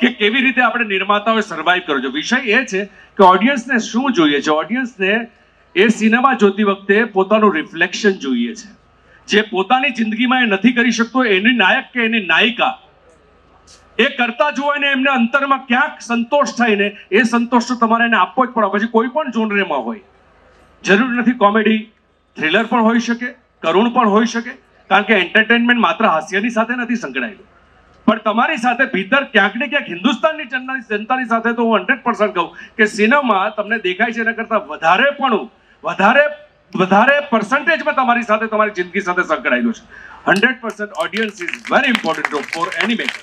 કે કેવી રીતે આપણે નિર્માતાઓએ સર્વાઈવ કરવો છો. વિષય એ છે કે ઓડિયન્સને શું જોઈએ છે? ઓડિયન્સને એ સિનેમા જોતી વખતે પોતાનું રિફ્લેક્શન જોઈએ છે. જે પોતાની જિંદગીમાં એ નથી કરી શકતો, એની નાયક કે એની નાયિકા, એ કરતા જોઈને એમને અંતરમાં ક્યાંક સંતોષ થાય ને એ સંતોષ તો તમારે એને આપવો જ પડે. પછી કોઈ પણ જોનરેમાં હોય. જરૂર નથી કોમેડી થ્રિલર પણ હોઈ શકે, કરુણ પણ હોઈ શકે, કારણ કે એન્ટરટેનમેન્ટ માત્ર હાસ્યની સાથે નથી સંકળાયેલું. પણ તમારી સાથે ભીતર ક્યાંક ને ક્યાંક હિન્દુસ્તાનની જનતાની સાથે તો હું હંડ્રેડ પર્સન્ટ કહું કે સિનેમા તમને દેખાય છે એના કરતાં વધારે પણ વધારે વધારે પર્સન્ટેજમાં તમારી સાથે, તમારી જિંદગી સાથે સંકળાયેલું છે. Hundred percent audience is very important for any maker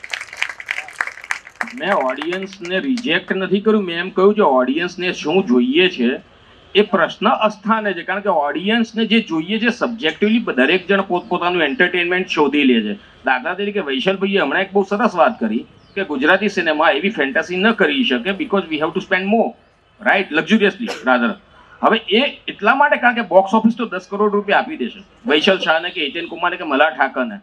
મેં ઓડિયન્સને રિજેક્ટ નથી કર્યું. મેં એમ કહ્યું છે ઓડિયન્સને શું જોઈએ છે? એ પ્રશ્ન અસ્થાને છે. કારણ કે ઓડિયન્સને જે જોઈએ છે સબ્જેક્ટિવલી દરેક જણ પોતપોતાનું એન્ટરટેનમેન્ટ શોધી લે છે. દાખલા તરીકે વૈશલભાઈએ હમણાં એક બહુ સરસ વાત કરી કે ગુજરાતી સિનેમા એવી ફેન્ટસી ન કરી શકે because we have to spend more right luxuriously rather હવે એ એટલા માટે કારણ કે બોક્સ ઓફિસ તો દસ કરોડ રૂપિયા આપી દેશે. વૈશલ શાહને કે હિતેન કુમારને કે મલા ઠાકરને.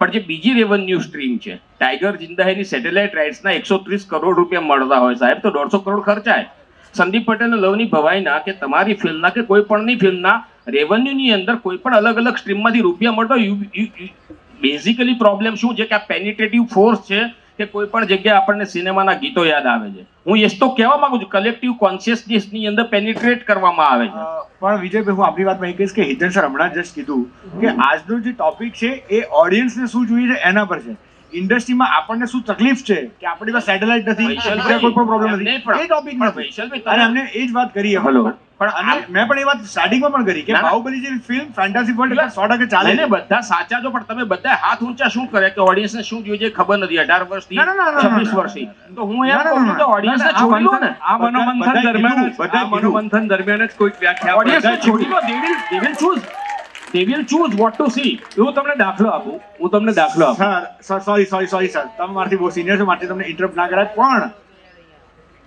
પણ જે બીજી રેવન્યુ સ્ટ્રીમ છે ટાઈગર જિંદાહીની સેટેલાઇટ રાઇટ્સના એકસો ત્રીસ કરોડ રૂપિયા મળતા હોય સાહેબ, તો દોઢસો કરોડ ખર્ચાય. સંદીપ પટેલ લવની ભવાઈના કે તમારી ફિલ્મના કે કોઈ પણની ફિલ્મના રેવન્યુની અંદર કોઈ પણ અલગ અલગ સ્ટ્રીમમાંથી રૂપિયા મળતો બેઝિકલી પ્રોબ્લેમ શું છે? કે આ પેનિટેટિવ ફોર્સ છે કે કોઈ પણ જગ્યાએ આપણને સિનેમાના ગીતો યાદ આવે છે. હું એ તો કહેવા માંગુ છું કલેક્ટિવ કોન્શિયસનેસની અંદર પેનિટ્રેટ કરવામાં આવે છે. પણ વિજયભાઈ હું આપણી વાતમાં એ કહીશ કે હિતેન સર હમણાં જસ્ટ કીધું કે આજનો જે ટોપિક છે એ ઓડિયન્સને શું જોઈએ છે? એના પર છે. ઇન્ડસ્ટ્રીમાં આપણને શું તકલીફ છે કે આપણી પાસે સેટેલાઇટ નથી બીજા કોઈ પણ પ્રોબ્લેમ નથી. એ ટોપિક નથી. અને અમને એ જ વાત કરી હેલો. પણ અને મેં પણ એ વાત સ્ટાર્ટિંગમાં પણ કરી કે. બાહુબલી જેવી ફિલ્મ ફેન્ટાસી વર્લ્ડ સો ટકા ચાલે ને છે. બધા સાચા છો પણ તમે બધા હાથ ઊંચા શું કરે કે ઓડિયન્સને શું જોઈએ છે ખબર નથી અઢાર વર્ષથી છવ્વીસ વર્ષથી. તો હું એમ કહું છું કે ના, ઓડિયન્સને છોડી દો ને. આ મનોમંથન દરમિયાન કીધું. મનોમંથન દરમિયાન જ કોઈક વ્યાખ્યા ઓડિયન્સને છોડી દો they will choose they will choose what to see. હું તમને દાખલો આપું. હું તમને દાખલો આપું. Sir sir sorry sorry sorry sir તમે મારાથી બહુ સિનિયર છો, મારાથી તમને ઇન્ટરપ્ટ ના કરાય. પણ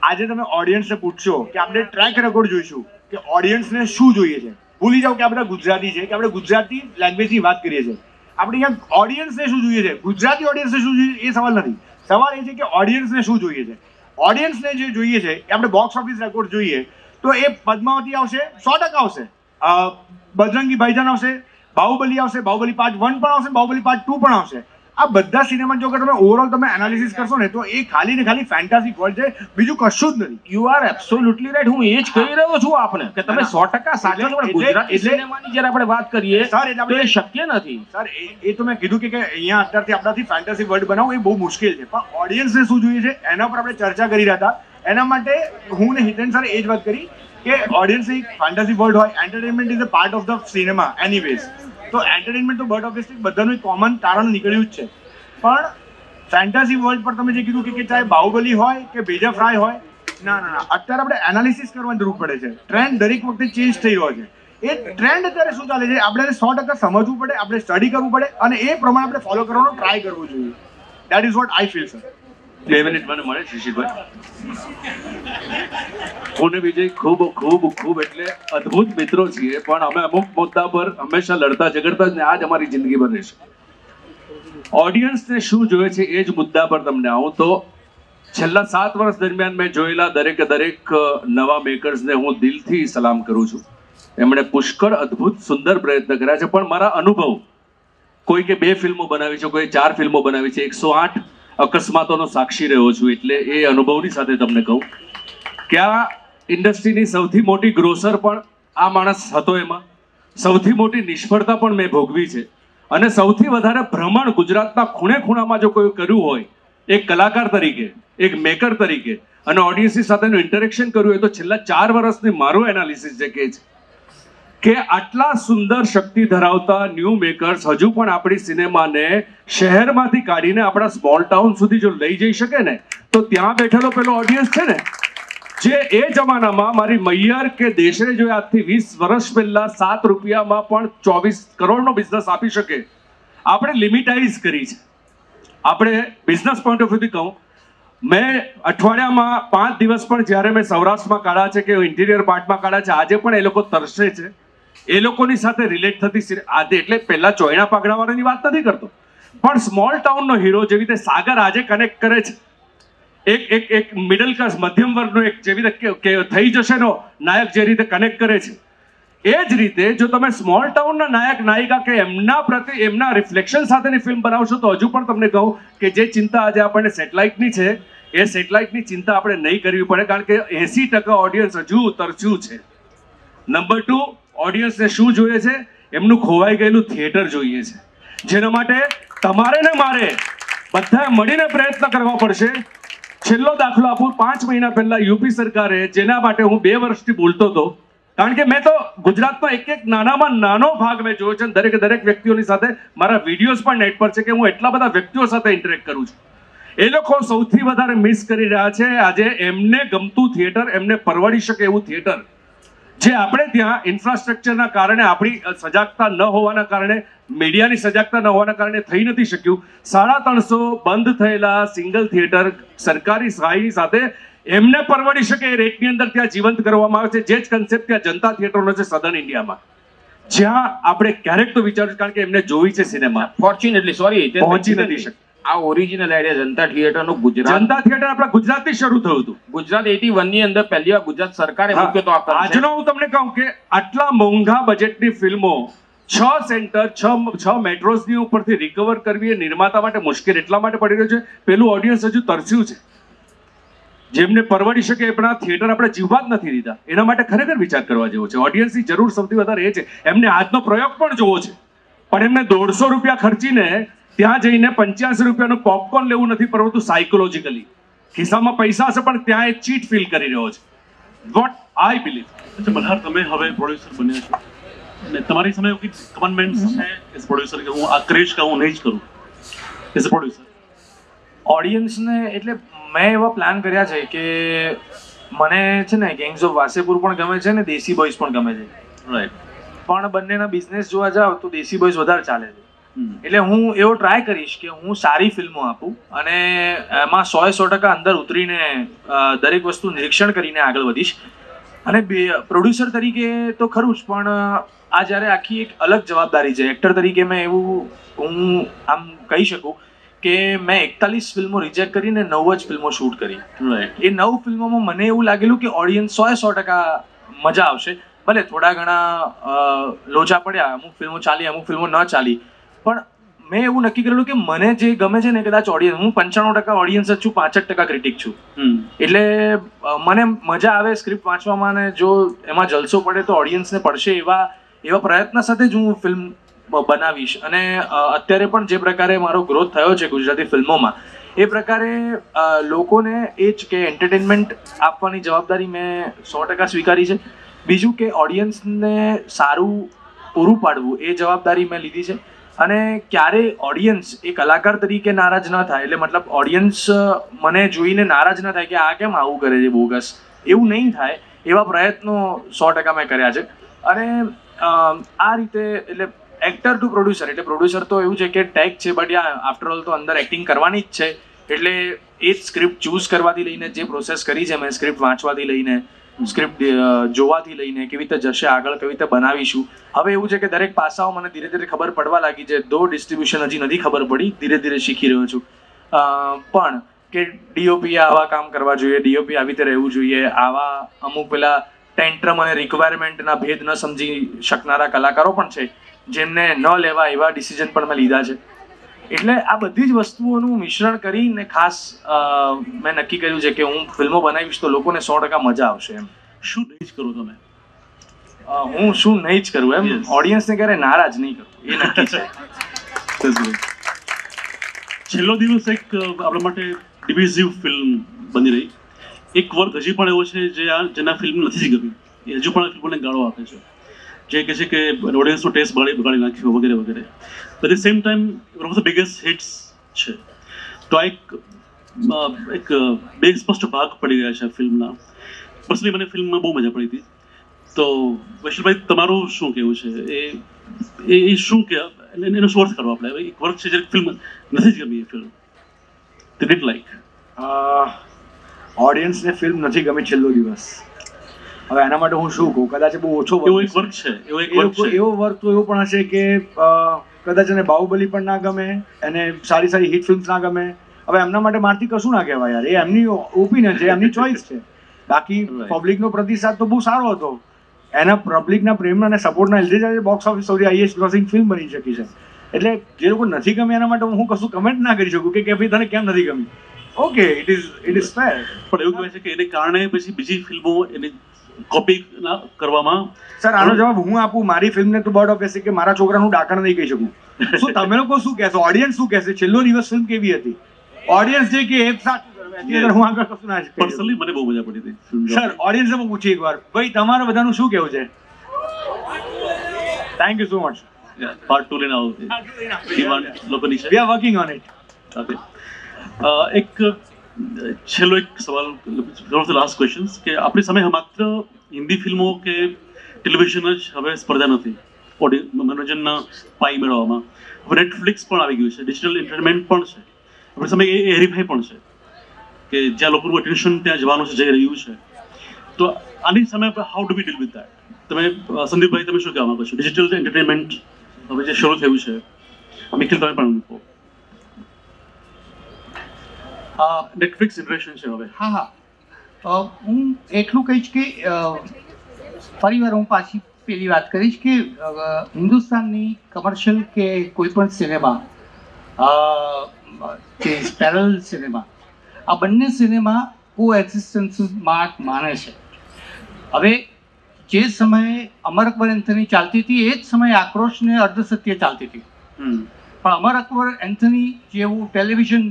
આજે તમે ઓડિયન્સને પૂછશો કે આપણે ટ્રેક રેકોર્ડ જોઈશું કે ઓડિયન્સને શું જોઈએ છે. ભૂલી જાઓ કે આપણે ગુજરાતી છે, કે આપણે ગુજરાતી લેંગ્વેજની વાત કરીએ છીએ. આપણે અહીંયા ઓડિયન્સને શું જોઈએ છે? ગુજરાતી ઓડિયન્સને શું જોઈએ એ સવાલ નથી. સવાલ એ છે કે ઓડિયન્સને શું જોઈએ છે? ઓડિયન્સને જે જોઈએ છે, એ આપણે બોક્સ ઓફિસ રેકોર્ડ જોઈએ, તો એ પદ્માવતી આવશે, સો ટકા આવશે. બજરંગી ભાઈજાન આવશે બાહુબલી આવશે બાહુબલી પાર્ટ વન પણ આવશે બાહુબલી પાર્ટ ટુ પણ આવશે. આ બધા સિનેમા જો કે તમે ઓવરઓલ તમે એનાલિસિસ કરશો ને તો એ ખાલી ને ખાલી ફેન્ટાસી વર્લ્ડ છે બીજું કશું જ નથી. યુ આર એબ્સોલ્યુટલી રાઈટ હું એ જ કહી રહ્યો છું આપને કે તમે સો ટકા સાચા છો ગુજરાતી સિનેમાની જ્યારે આપણે વાત કરીએ સર, એટલે આપણે- એ શક્ય નથી. સર એ તો મેં કીધું કે કે અહીંયા અત્યારથી આપણાથી ફેન્ટાસી વર્લ્ડ બનાવવું એ બહુ મુશ્કેલ છે. પણ ઓડિયન્સને શું જોઈએ છે? એના પર આપણે ચર્ચા કરી રહ્યા હતા. એના માટે હું ને હિતેન સર એ જ વાત કરી. કે ઓડિયન્સની ફેન્ટાસી વર્લ્ડ હોય entertainment is a part of the cinema anyways તો એન્ટરટેનમેન્ટ તો બટ ઓબ્વિયસલી બધાનું એક કોમન તારણ નીકળ્યું જ છે. પણ ફેન્ટાસી વર્લ્ડ પર તમે જે કીધું કે- ચાહે બાહુબલી હોય કે બેજા ફ્રાય હોય, ના ના ના, અત્યારે આપણે એનાલિસિસ કરવાની જરૂર પડે છે. ટ્રેન્ડ દરેક વખતે ચેન્જ થઈ રહ્યો છે. એ ટ્રેન્ડ અત્યારે શું ચાલે છે? આપણે સો ટકા સમજવું પડે, આપણે સ્ટડી કરવું પડે અને એ પ્રમાણે આપણે ફોલો કરવાનો ટ્રાય કરવો જોઈએ. That is what I feel sir બે મિનિટ મને મળે, શિશિરભાઈ. હું વિજય ખૂબ ખૂબ ખૂબ એટલે અદ્ભુત મિત્રો છીએ, પણ અમે અમુક મુદ્દા પર હંમેશા લડતા ઝઘડતા જ ને આ જ અમારી જિંદગી બને છે ઓડિયન્સને શું જોઈએ છે એ જ મુદ્દા પર તમને આવું તો. છેલ્લા સાત વર્ષ દરમિયાન મેં જોયેલા દરેકે દરેક નવા મેકર્સને હું દિલથી સલામ કરું છું. એમણે પુષ્કળ અદ્ભુત સુંદર પ્રયત્ન કર્યા છે, પણ મારા અનુભવ, કોઈ કે બે ફિલ્મો બનાવી છે, કોઈ ચાર ફિલ્મો બનાવી છે, એકસો આઠ અકસ્માતોનો સાક્ષી રહ્યો છું એટલે એ અનુભવની સાથે તમને કહું. કે આ ઇન્ડસ્ટ્રીની સૌથી મોટી ગ્રોસર પણ આ માણસ હતો એમાં. સૌથી મોટી નિષ્ફળતા પણ મેં ભોગવી છે. અને સૌથી વધારે ભ્રમણ ગુજરાતના ખૂણે ખૂણામાં જો કોઈ કર્યું હોય, એક કલાકાર તરીકે, એક મેકર તરીકે, અને ઓડિયન્સની સાથેનું ઇન્ટરેક્શન કર્યું હોય તો છેલ્લા ચાર વર્ષની મારું એનાલિસિસ જે કહે છે કે આટલા સુંદર શક્તિ ધરાવતા ન્યૂ મેકર્સ હજુ પણ આપણી સિનેમાને શહેરમાંથી કાઢીને આપણા સ્મોલ ટાઉન સુધી જો લઈ જઈ શકે ને, તો ત્યાં બેઠેલો પેલો ઓડિયન્સ છે ને, જે એ જમાનામાં મારી મૈયર કે દેશરે જો આજથી વીસ વર્ષ પહેલા સાત રૂપિયામાં પણ ચોવીસ કરોડનો બિઝનેસ આપી શકે. આપણે લિમિટાઇઝ કરી છે. આપણે બિઝનેસ પોઈન્ટ ઓફ વ્યૂથી કહું, મેં અઠવાડિયામાં પાંચ દિવસ પણ જ્યારે મેં સૌરાષ્ટ્રમાં કાઢ્યા છે કે ઇન્ટિરિયર પાર્ટમાં કાઢ્યા છે, આજે પણ એ લોકો તરસે છે. એ લોકોની સાથે રિલેટ થતી આજે એટલે પહેલા ચોયણા પાઘડાવાળાની વાત નથી કરતો. પણ સ્મોલ ટાઉનનો હીરો જેવી રીતે સાગર આજે કનેક્ટ કરે છે. એક એક એક મિડલ ક્લાસ મધ્યમ વર્ગનો એક જેવી રીતે થઈ જશે નો નાયક જે રીતે કનેક્ટ કરે છે. એ જ રીતે જો તમે સ્મોલ ટાઉનના નાયક, નાયિકા કે એમના પ્રત્યે એમના રિફ્લેક્શન સાથેની ફિલ્મ બનાવશો તો હજુ પણ તમને કહું કે જે ચિંતા આજે આપણને સેટેલાઇટની છે, એ સેટેલાઇટની ચિંતા આપણે નહીં કરવી પડે કારણ કે એસી ટકા ઓડિયન્સ હજુ તરસ્યું છે. નંબર ટુ ઓડિયન્સને શું જોઈએ છે? એમનું ખોવાઈ ગયેલું થિયેટર જોઈએ છે. જેના માટે તમારે ને મારે બધાએ મળીને પ્રયત્ન કરવા પડશે. છેલ્લો દાખલો આપું. પાંચ મહિના પહેલા યુપી સરકારે જેના માટે હું બે વર્ષથી બોલતો હતો, કારણ કે મેં તો ગુજરાતનો એક એક નાનામાં નાનો ભાગ મેં જોયો છે દરેક દરેક વ્યક્તિઓની સાથે મારા વિડીયોઝ પણ નેટ પર છે કે હું એટલા બધા વ્યક્તિઓ સાથે ઇન્ટરેક્ટ કરું છું. એ લોકો સૌથી વધારે મિસ કરી રહ્યા છે. આજે એમને ગમતું થિયેટર એમને પરવડી શકે એવું થિયેટર જે આપણે ત્યાં ઇન્ફ્રાસ્ટ્રક્ચરના કારણે આપણી સજાગતા ન હોવાના કારણે મીડિયાની સજાગતા ન હોવાના કારણે થઈ નથી શક્યું. સાડા ત્રણસો બંધ થયેલા સિંગલ થિયેટર સરકારી સહાયની સાથે એમને પરવડી શકે એ રેટની અંદર ત્યાં જીવંત કરવામાં આવે છે. જે જ કન્સેપ્ટ ત્યાં જનતા થિયેટરનો છે સદન ઇન્ડિયામાં જ્યાં આપણે ક્યારેક તો વિચાર્યું કારણ કે એમને જોઈ છે સિનેમા ફોર્ચ્યુનેટલી સોરી પહોંચી નથી શકતી. આ ઓરિજિનલ આઈડિયા જનતા થિયેટરનું ગુજરાત. જનતા થિયેટર આપણા ગુજરાતથી શરૂ થયું હતું. ગુજરાત એટી વનની અંદર પહેલી વાર ગુજરાત સરકારે મૂક્યો તો આજનો હું તમને કહું કે આટલા મોંઘા બજેટની ફિલ્મો છ સેન્ટર છ છ મેટ્રોસની ઉપરથી રિકવર કરવી એ નિર્માતા માટે મુશ્કેલ એટલા માટે પડી રહ્યું છે. પેલું ઓડિયન્સ હજુ તરસ્યું છે. જેમને પરવડી શકે એમના થિયેટર આપણે જીવવા જ નથી દીધા. એના માટે ખરેખર વિચાર કરવા જેવો છે. ઓડિયન્સની જરૂર સૌથી વધારે એ છે. એમને આજનો પ્રયોગ પણ જોવો છે. પણ એમને દોઢસો રૂપિયા ખર્ચીને ત્યાં જઈને પંચ્યાસી રૂપિયાનું પોપકોર્ન લેવું નથી પરંતુ સાયકોલોજીકલી ખિસ્સામાં પૈસા હશે પણ ત્યાં એ ચીટ ફીલ કરી રહ્યો છે. વોટ આઈ બિલીવ અચ્છા મલ્હાર તમે હવે પ્રોડ્યુસર બન્યા છો. અને તમારી સામે એવી કમેન્ટમેન્ટ્સ છે એઝ પ્રોડ્યુસર કે હું આ ક્રેશ કે હું નહીં જ કરું. એઝ અ પ્રોડ્યુસર ઓડિયન્સને એટલે મેં એવા પ્લાન કર્યા છે કે મને છે ને ગેંગ્સ ઓફ વાસેપુર પણ ગમે છે ને દેશી બોયઝ પણ ગમે છે. રાઈટ પણ બંનેના બિઝનેસ જોવા જાવ તો દેશી બોયઝ વધારે ચાલે છે. એટલે હું એવો ટ્રાય કરીશ કે હું સારી ફિલ્મો આપું અને એમાં સો સો ટકા અંદર ઉતરીને દરેક વસ્તુ નિરીક્ષણ કરીને આગળ વધીશ. અને પ્રોડ્યુસર તરીકે તો ખરું જ પણ આ જ્યારે આખી એક અલગ જવાબદારી છે. એક્ટર તરીકે મેં એવું હું આમ કહી શકું કે મેં એકતાલીસ ફિલ્મો રિજેક્ટ કરીને નવ જ ફિલ્મો શૂટ કરી. એ નવ ફિલ્મોમાં મને એવું લાગેલું કે ઓડિયન્સ સો સો ટકા મજા આવશે. ભલે થોડા ઘણા લોચા પડ્યા અમુક ફિલ્મો ચાલી અમુક ફિલ્મો ન ચાલી પણ મેં એવું નક્કી કરેલું કે મને જે ગમે છે ને કદાચ ઓડિયન્સ હું પંચાણું ટકા ઓડિયન્સ જ છું પાંચ ટકા ક્રિટિક છું. એટલે મને મજા આવે સ્ક્રિપ્ટ વાંચવામાં અને જો એમાં જલસો પડે તો ઓડિયન્સને પડશે એવા એવા પ્રયત્ન સાથે જ હું ફિલ્મ બનાવીશ. અને અત્યારે પણ જે પ્રકારે મારો ગ્રોથ થયો છે ગુજરાતી ફિલ્મોમાં એ પ્રકારે લોકોને એ જ કે એન્ટરટેનમેન્ટ આપવાની જવાબદારી મેં સો ટકા સ્વીકારી છે. બીજું કે ઓડિયન્સને સારું પૂરું પાડવું એ જવાબદારી મેં લીધી છે. અને ક્યારે ઓડિયન્સ એ કલાકાર તરીકે નારાજ ન થાય, એટલે મતલબ ઓડિયન્સ મને જોઈને નારાજ ન થાય કે આ કેમ આવું કરે છે બોગસ, એવું નહીં થાય, એવા પ્રયત્નો સો ટકા મેં કર્યા છે. અને આ રીતે, એટલે એક્ટર ટુ પ્રોડ્યુસર એટલે પ્રોડ્યુસર તો એવું છે કે ટેક છે બટ યા આફ્ટર ઓલ તો અંદર એક્ટિંગ કરવાની જ છે. એટલે એ જ સ્ક્રિપ્ટ ચૂઝ કરવાથી લઈને, જે પ્રોસેસ કરી છે, મેં સ્ક્રિપ્ટ વાંચવાથી લઈને સ્ક્રિપ્ટ જોવાથી લઈને કેવી રીતે જશે આગળ, કેવી રીતે બનાવીશું. હવે એવું છે કે દરેક પાસાઓ મને ધીરે ધીરે ખબર પડવા લાગી છે. દો ડિસ્ટ્રીબ્યુશન હજી નથી ખબર પડી. ધીરે ધીરે શીખી રહ્યો છું. પણ કે ડીઓપી આવા કામ કરવા જોઈએ ડીઓપી આવી રીતે રહેવું જોઈએ, આવા અમુક પેલા ટેન્ટ્રમ અને રિક્વાયરમેન્ટના ભેદ ન સમજી શકનારા કલાકારો પણ છે, જેમને ન લેવા એવા ડિસિઝન પણ મેં લીધા છે. એટલે આ બધી જ વસ્તુઓનું મિશ્રણ કરીને ખાસ મેં નક્કી કર્યું છે કે હું ફિલ્મો બનાવીશ તો લોકોને સો ટકા મજા આવશે એમ. શું નહીં જ કરો તમે? હું શું નહીં જ કરું એમ. ઓડિયન્સને ક્યારે નારાજ નહીં કરું એ નક્કી છે. છેલ્લો દિવસ એક આપણા માટે ડિવિઝિવ ફિલ્મ બની રહી. એક વર્ગ હજી પણ એવો છે જે આ જેના ફિલ્મ નથી ગમી. એ હજુ પણ ફિલ્મોને ગાળો આપે છે. જે કહે છે કે ઓડિયન્સનો ટેસ્ટ બગાડી બગાડી નાખ્યો વગેરે વગેરે. At the same time one of the biggest hits છે. તો આ એક એક બે સ્પષ્ટ ભાગ પડી ગયા છે ફિલ્મના. પર્સનલી મને ફિલ્મમાં બહુ મજા પડી હતી. તો વૈશ્વભાઈ તમારું શું કહેવું છે? એ એ શું કે એને- એનો શું અર્થ કરવો આપણે એક વર્ક છે જે ફિલ્મ નથી જ ગમી એ ફિલ્મ. તે ડિટ લાઈક ઓડિયન્સને ફિલ્મ નથી ગમી છેલ્લો દિવસ. હવે એના માટે હું શું કહું? કદાચ બહુ ઓછો એવો એક વર્ક છે એવો એક વર્ક છે. એવો વર્ક તો એવો પણ હશે કે કદાચ એને બાહુબલી પણ ના ગમે એને સારી સારી હિટ ફિલ્મ્સ ના ગમે. હવે એમના માટે મારથી કશું ના કહેવાય યાર. એ એમની ઓપિનિયન છે એમની ચોઇસ છે. બાકી. પબ્લિકનો પ્રતિસાદ તો બહુ સારો હતો. એના પબ્લિકના પ્રેમના અને સપોર્ટના લીધે જ બોક્સ ઓફિસ સૌથી હાઈએસ્ટ ક્રોસિંગ ફિલ્મ બની શકી છે. એટલે જે લોકો નથી ગમે એના માટે હું કશું કમેન્ટ ના કરી શકું કે કે ભાઈ તને કેમ નથી ગમી? Okay it is it is fair પણ એવું કહેવાય છે કે એને કારણે પછી બીજી ફિલ્મો એની કોપી કરવામાં સર આનો જવાબ હું આપું? મારી ફિલ્મને તો બર્ડ ઓફ કહેશે કે મારા છોકરાનું ડાકણ નહીં કહી શકું. શું તમે લોકો શું કહેશો? ઓડિયન્સ શું કહેશે? છેલ્લો દિવસ ફિલ્મ કેવી હતી? ઓડિયન્સ જે કે એક સાચું કરવે. એની અંદર હું આગળ કશું ના પર્સનલી મને બહુ મજા પડી હતી સર જોવાની. ઓડિયન્સ ને પૂછી એકવાર. ભાઈ તમારે બધાનું શું કેવું છે? Thank you so much two લઈને આવો. લોકોની છે we are working on it એક છેલ્લો એક સવાલ ધ લાસ્ટ ક્વેશ્ચન્સ કે આપણી સામે માત્ર હિન્દી ફિલ્મો કે ટેલિવિઝન જ હવે સ્પર્ધા નથી મનોરંજનના પાઈ મેળવવામાં. હવે નેટફ્લિક્સ પણ આવી ગયું છે ડિજિટલ એન્ટરટેનમેન્ટ પણ છે. આપણી સામે એ હેરીફાઈ પણ છે, કે જ્યાં લોકોનું અટેન્શન ત્યાં જવાનું છે, જઈ રહ્યું છે. તો આની સામે how do we deal with that તમે સંદીપભાઈ, તમે શું કહેવા માંગો છો? ડિજિટલ એન્ટરટેનમેન્ટ હવે જે શરૂ થયું છે નિખિલ તમે પણ મૂકો. નેટફ્લિક્સ જનરેશન છે હવે. હા હા. હું એટલું કહીશ કે ફરીવાર હું પાછી પેલી વાત કરીશ કે હિન્દુસ્તાનની કમર્શિયલ કે કોઈ પણ સિનેમા કે જે પેરલ સિનેમા આ બંને સિનેમા કો એક્ઝિસ્ટન્સ માર્ક માને છે. હવે જે સમયે અમર અકબર એન્થની ચાલતી હતી એ જ સમયે આક્રોશ ને અર્ધસત્ય ચાલતી હતી. પણ અમર અકબર એન્થની જેવું ટેલિવિઝન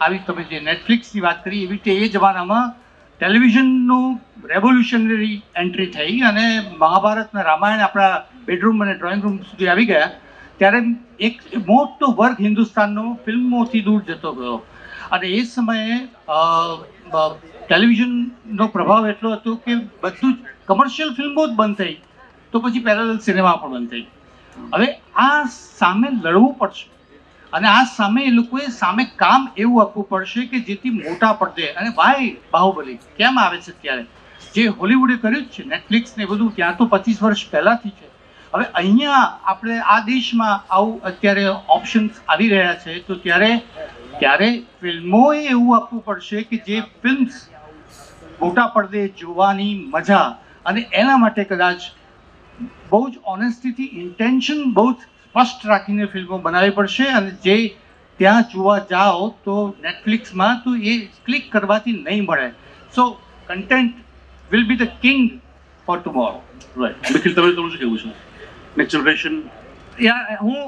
આવી તમે જે નેટફ્લિક્સની વાત કરી, એવી રીતે એ જમાનામાં ટેલિવિઝનનું રેવોલ્યુશનરી એન્ટ્રી થઈ અને મહાભારત અને રામાયણ આપણા બેડરૂમ અને ડ્રોઈંગ રૂમ સુધી આવી ગયા. ત્યારે એક મોટો વર્ગ હિન્દુસ્તાનનો ફિલ્મોથી દૂર જતો ગયો. અને એ સમયે ટેલિવિઝનનો પ્રભાવ એટલો હતો કે બધું જ કમર્શિયલ ફિલ્મો જ બંધ થઈ. તો પછી પેરેલલ સિનેમા પણ બંધ થઈ. હવે આ સામે લડવું પડશે. અને આ સામે એ લોકોએ સામે કામ એવું આપવું પડશે કે જેથી મોટા પડદે અને ભાઈ, બાહુબલી, કેમ આવે છે ત્યારે? જે હોલિવૂડે કર્યું જ છે નેટફ્લિક્સ ને બધું, ત્યાં તો પચીસ વર્ષ પહેલાંથી છે. હવે અહીંયા આપણે આ દેશમાં આવું અત્યારે ઓપ્શન્સ આવી રહ્યા છે, તો ત્યારે ત્યારે ફિલ્મોએ એવું આપવું પડશે કે જે ફિલ્મ્સ મોટા પડદે જોવાની મજા, અને એના માટે કદાચ બહુ જ ઓનેસ્ટીથી ઇન્ટેન્શન બહુ જ સ્પષ્ટ રાખીને ફિલ્મો બનાવવી પડશે અને જે ત્યાં જોવા જાઓ તો નેટફ્લિક્સમાં તો એ ક્લિક કરવાથી નહીં મળે. So content will be the king for tomorrow right Nikhil તમે તમારું શું કહેવું છે? નેક્સ્ટ જનરેશન યા હું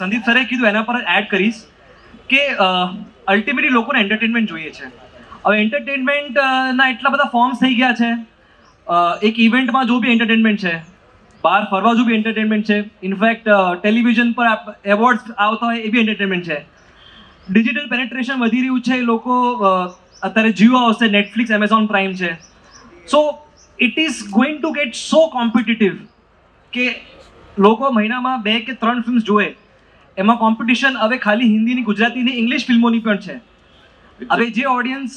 સંદીપ સરે કીધું એના પર એડ કરીશ કે અલ્ટિમેટલી લોકોને એન્ટરટેનમેન્ટ જોઈએ છે. હવે એન્ટરટેનમેન્ટના એટલા બધા ફોર્મ્સ થઈ ગયા છે. એક ઇવેન્ટમાં જો બી એન્ટરટેનમેન્ટ છે બહાર ફરવા જો બી એન્ટરટેનમેન્ટ છે. ઇનફેક્ટ ટેલિવિઝન પર એવોર્ડ્સ આવતા હોય એ બી એન્ટરટેનમેન્ટ છે. ડિજિટલ પેનેટ્રેશન વધી રહ્યું છે. લોકો અત્યારે જીઓ આવશે નેટફ્લિક્સ એમેઝોન પ્રાઇમ છે. So it is going to get so competitive કે લોકો મહિનામાં બે કે ત્રણ ફિલ્મ્સ જોવે એમાં કોમ્પિટિશન હવે ખાલી હિન્દીની, ગુજરાતીની ઇંગ્લિશ ફિલ્મોની પણ છે. હવે જે ઓડિયન્સ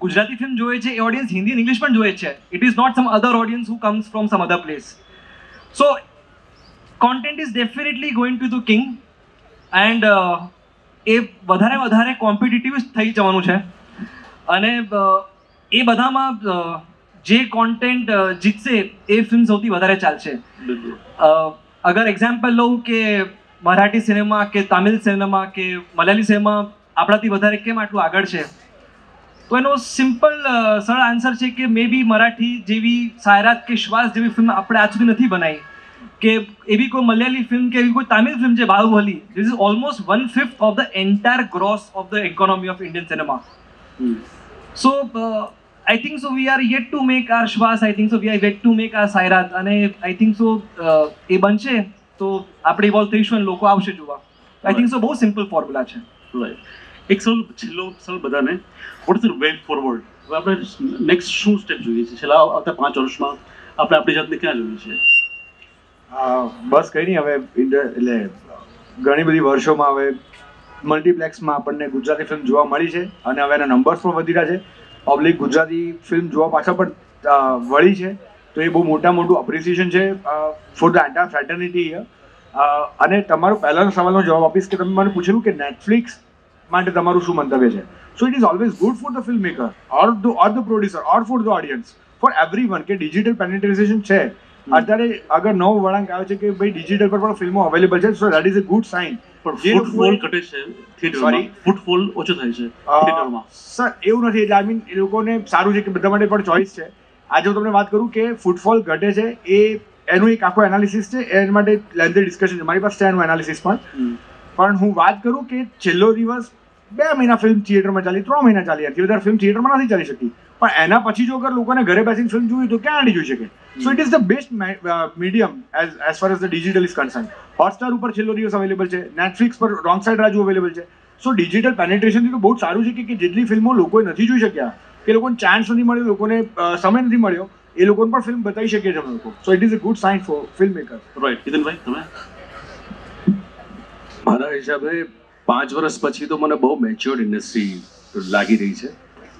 ગુજરાતી ફિલ્મ જોવે છે, એ ઓડિયન્સ હિન્દી ઇંગ્લિશ પણ જોવે છે. It is not some other audience who comes from some other place so content is definitely going to the king and એ વધારે વધારે કોમ્પિટિટિવ થઈ જવાનું છે. અને એ બધામાં જે કોન્ટેન્ટ જીતશે એ ફિલ્મ સૌથી વધારે ચાલશે. અગર એક્ઝામ્પલ લઉં કે મરાઠી સિનેમા કે તામિલ સિનેમા કે મલયાલી સિનેમા આપણાથી વધારે કેમ આટલું આગળ છે? તો એનો સિમ્પલ સરળ આન્સર છે કે મે બી મરાઠી જેવી સાયરાત કે શ્વાસ જેવી ફિલ્મ આપણે આજ સુધી નથી બનાવી. કે એવી કોઈ મલયાલી ફિલ્મ કે એવી કોઈ તામિલ ફિલ્મ છે Baahubali this is almost one fifth of the entire gross of the economy of Indian cinema so I think so we are yet to make our Shwaas I think so we are yet to make our Sairat અને I think સો એ બનશે તો આપણે evolve થઈશું અને લોકો આવશે જોવા. આઈ think સો બહુ સિમ્પલ ફોર્મ્યુલા છે. રાઈટ એક સવાલ છેલ્લો સવાલ બધાને. વોટ ઇઝ વે ફોરવર્ડ હવે આપણે નેક્સ્ટ શું સ્ટેપ જોઈએ છે? છેલ્લા આવતા પાંચ વર્ષમાં આપણે આપણી જાતને ક્યાં જોઈએ છે? બસ કંઈ નહીં, હવે એટલે ઘણી બધી વર્ષોમાં હવે મલ્ટીપ્લેક્સમાં આપણને ગુજરાતી ફિલ્મ જોવા મળી છે અને હવે એના નંબર્સ પણ વધી રહ્યા છે. પબ્લિક ગુજરાતી ફિલ્મ જોવા પાછળ પણ વળી છે. તો એ બહુ મોટા મોટું અપ્રિસિએશન છે ફોર ધ એન્ટાયર ફ્રેટર્નિટી અને તમારો પહેલાનો સવાલનો જવાબ આપીશ કે તમે મને પૂછેલું કે નેટફ્લિક્સ માટે તમારું શું મંતવ્ય છે? So it is always good for the film maker or the or the producer or for the audience for every one કે ડિજિટલ પેનિટ્રેશન છે. અત્યારે આગળ નવો વળાંક આવે છે કે ભાઈ ડિજિટલ પર પણ ફિલ્મો અવેલેબલ છે so that is a good sign પણ ફૂટફોલ ઘટે છે થિયેટરમાં ફૂટફોલ ઓછો થાય છે થિયેટરમાં સર એવું નથી. એટલે આઈ મીન એ લોકોને સારું છે કે બધા માટે પણ ચોઇસ છે. આજે હું તમને વાત કરું કે ફૂટફોલ ઘટે છે એ એનું એક આખો એનાલિસિસ છે. એના માટે લેન્ધી ડિસ્કશન છે. મારી પાસે છે એનું એનાલિસિસ પણ. પણ હું વાત કરું કે છેલ્લો દિવસ બે મહિના ફિલ્મ થિયેટરમાં ચાલી ત્રણ મહિના ચાલી હતી. વધારે ફિલ્મ થિયેટરમાં નથી ચાલી શકી. પણ એના પછી જો અગર લોકોને ઘરે બેસીને ફિલ્મ જોઈ તો ક્યાં નહીં જોઈ શકે? So it is the best medium as as far as the digital is concern Hotstar ઉપર છેલ્લો દિવસ અવેલેબલ છે. નેટફ્લિક્સ પર રોંગ સાઇડ રાજુ અવેલેબલ છે. સો ડિજિટલ પેનેટ્રેશનથી તો બહુ જ સારું છે કે- જેટલી ફિલ્મો લોકોએ નથી જોઈ શક્યા કે લોકોને ચાન્સ નથી મળ્યો લોકોને સમય નથી મળ્યો એ લોકોને પણ ફિલ્મ બતાવી શકીએ છે અમે લોકો. So it is a good sign for film maker right Hitanbhai તમે? મારા હિસાબે પાંચ વર્ષ પછી તો મને બહુ મેચ્યોર્ડ ઇન્ડસ્ટ્રી લાગી રહી છે.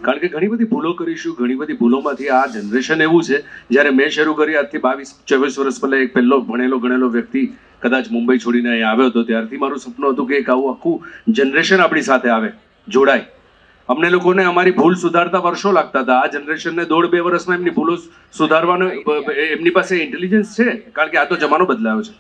કારણ કે ઘણી બધી ભૂલો કરીશું ઘણી બધી ભૂલોમાંથી આ જનરેશન એવું છે, જ્યારે મેં શરૂ કરી આજથી બાવીસ, ચોવીસ વર્ષ પહેલાં એક પહેલો ભણેલો, ગણેલો વ્યક્તિ કદાચ મુંબઈ છોડીને અહીં આવ્યો હતો, ત્યારથી મારું સપનું હતું કે એક આવું આખું જનરેશન આપણી સાથે આવે, જોડાય. અમને લોકોને અમારી ભૂલ સુધારતા વર્ષો લાગતા હતા. આ જનરેશનને દોઢ, બે વર્ષમાં એમની ભૂલો સુધારવાનો એમની પાસે ઇન્ટેલિજન્સ છે, કારણ કે આ તો જમાનો બદલાયો છે.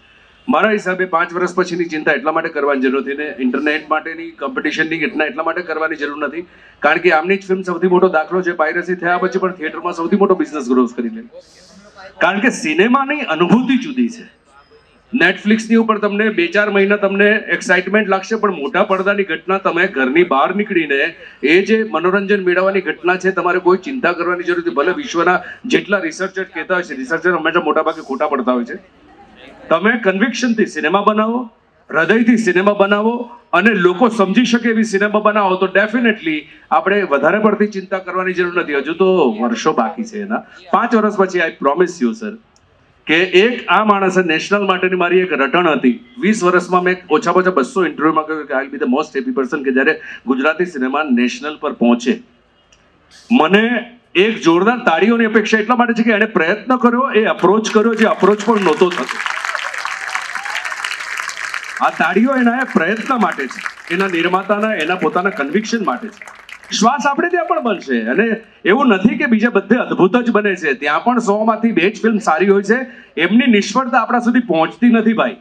મારા હિસાબે પાંચ વર્ષ પછીની ચિંતા એટલા માટે કરવાની જરૂર નથી ને ઇન્ટરનેટ માટેની કોમ્પિટિશનની ઘટના એટલા માટે કરવાની જરૂર નથી. કારણ કે આમની જ ફિલ્મ સૌથી મોટો દાખલો છે પાયરસી થયા પછી પણ થિયેટરમાં સૌથી મોટો બિઝનેસ ગ્રોસ કરી લે. કારણ કે સિનેમાની અનુભૂતિ જુદી છે. નેટફ્લિક્સની ઉપર તમને બે ચાર મહિના તમને એક્સાઇટમેન્ટ લાગશે, પણ મોટા પડદાની ઘટના તમે ઘરની બહાર નીકળીને એ જે મનોરંજન મેળવવાની ઘટના છે, તમારે કોઈ ચિંતા કરવાની જરૂર નથી. ભલે વિશ્વના જેટલા રિસર્ચર કહેતા હોય છે રિસર્ચર હંમેશા મોટાભાગે ખોટા પડતા હોય છે. તમે કન્વિક્શનથી સિનેમા બનાવો, હૃદયથી સિનેમા બનાવો અને લોકો સમજી શકે એવી સિનેમા બનાવો, તો ડેફિનેટલી આપણે વધારે પડતી ચિંતા કરવાની જરૂર નથી. હજુ તો વર્ષો બાકી છે એના. પાંચ વર્ષ પછી આઈ પ્રોમિસ યુ સર કે એક આ માણસે નેશનલ માટેની મારી એક રટણ હતી. વીસ વર્ષમાં મેં ઓછામાં ઓછા બસો ઇન્ટરવ્યુમાં કહ્યું કે I be the most happy person કે જ્યારે ગુજરાતી સિનેમા નેશનલ પર પહોંચે. મને એક જોરદાર તાળીઓની અપેક્ષા એટલા માટે છે કે એણે પ્રયત્ન કર્યો, એ અપ્રોચ કર્યો જે અપ્રોચ પણ નહોતો થતો. આ તાળીઓ એના પ્રયત્ન માટે છે. એના નિર્માતાના, એના પોતાના કન્વિક્શન માટે છે. શ્વાસ આપણે ત્યાં પણ બનશે. અને એવું નથી કે બીજા બધે અદ્ભુત જ બને છે. ત્યાં પણ સો માંથી બે જ ફિલ્મ સારી હોય છે. એમની નિષ્ફળતા આપણા સુધી પહોંચતી નથી ભાઈ.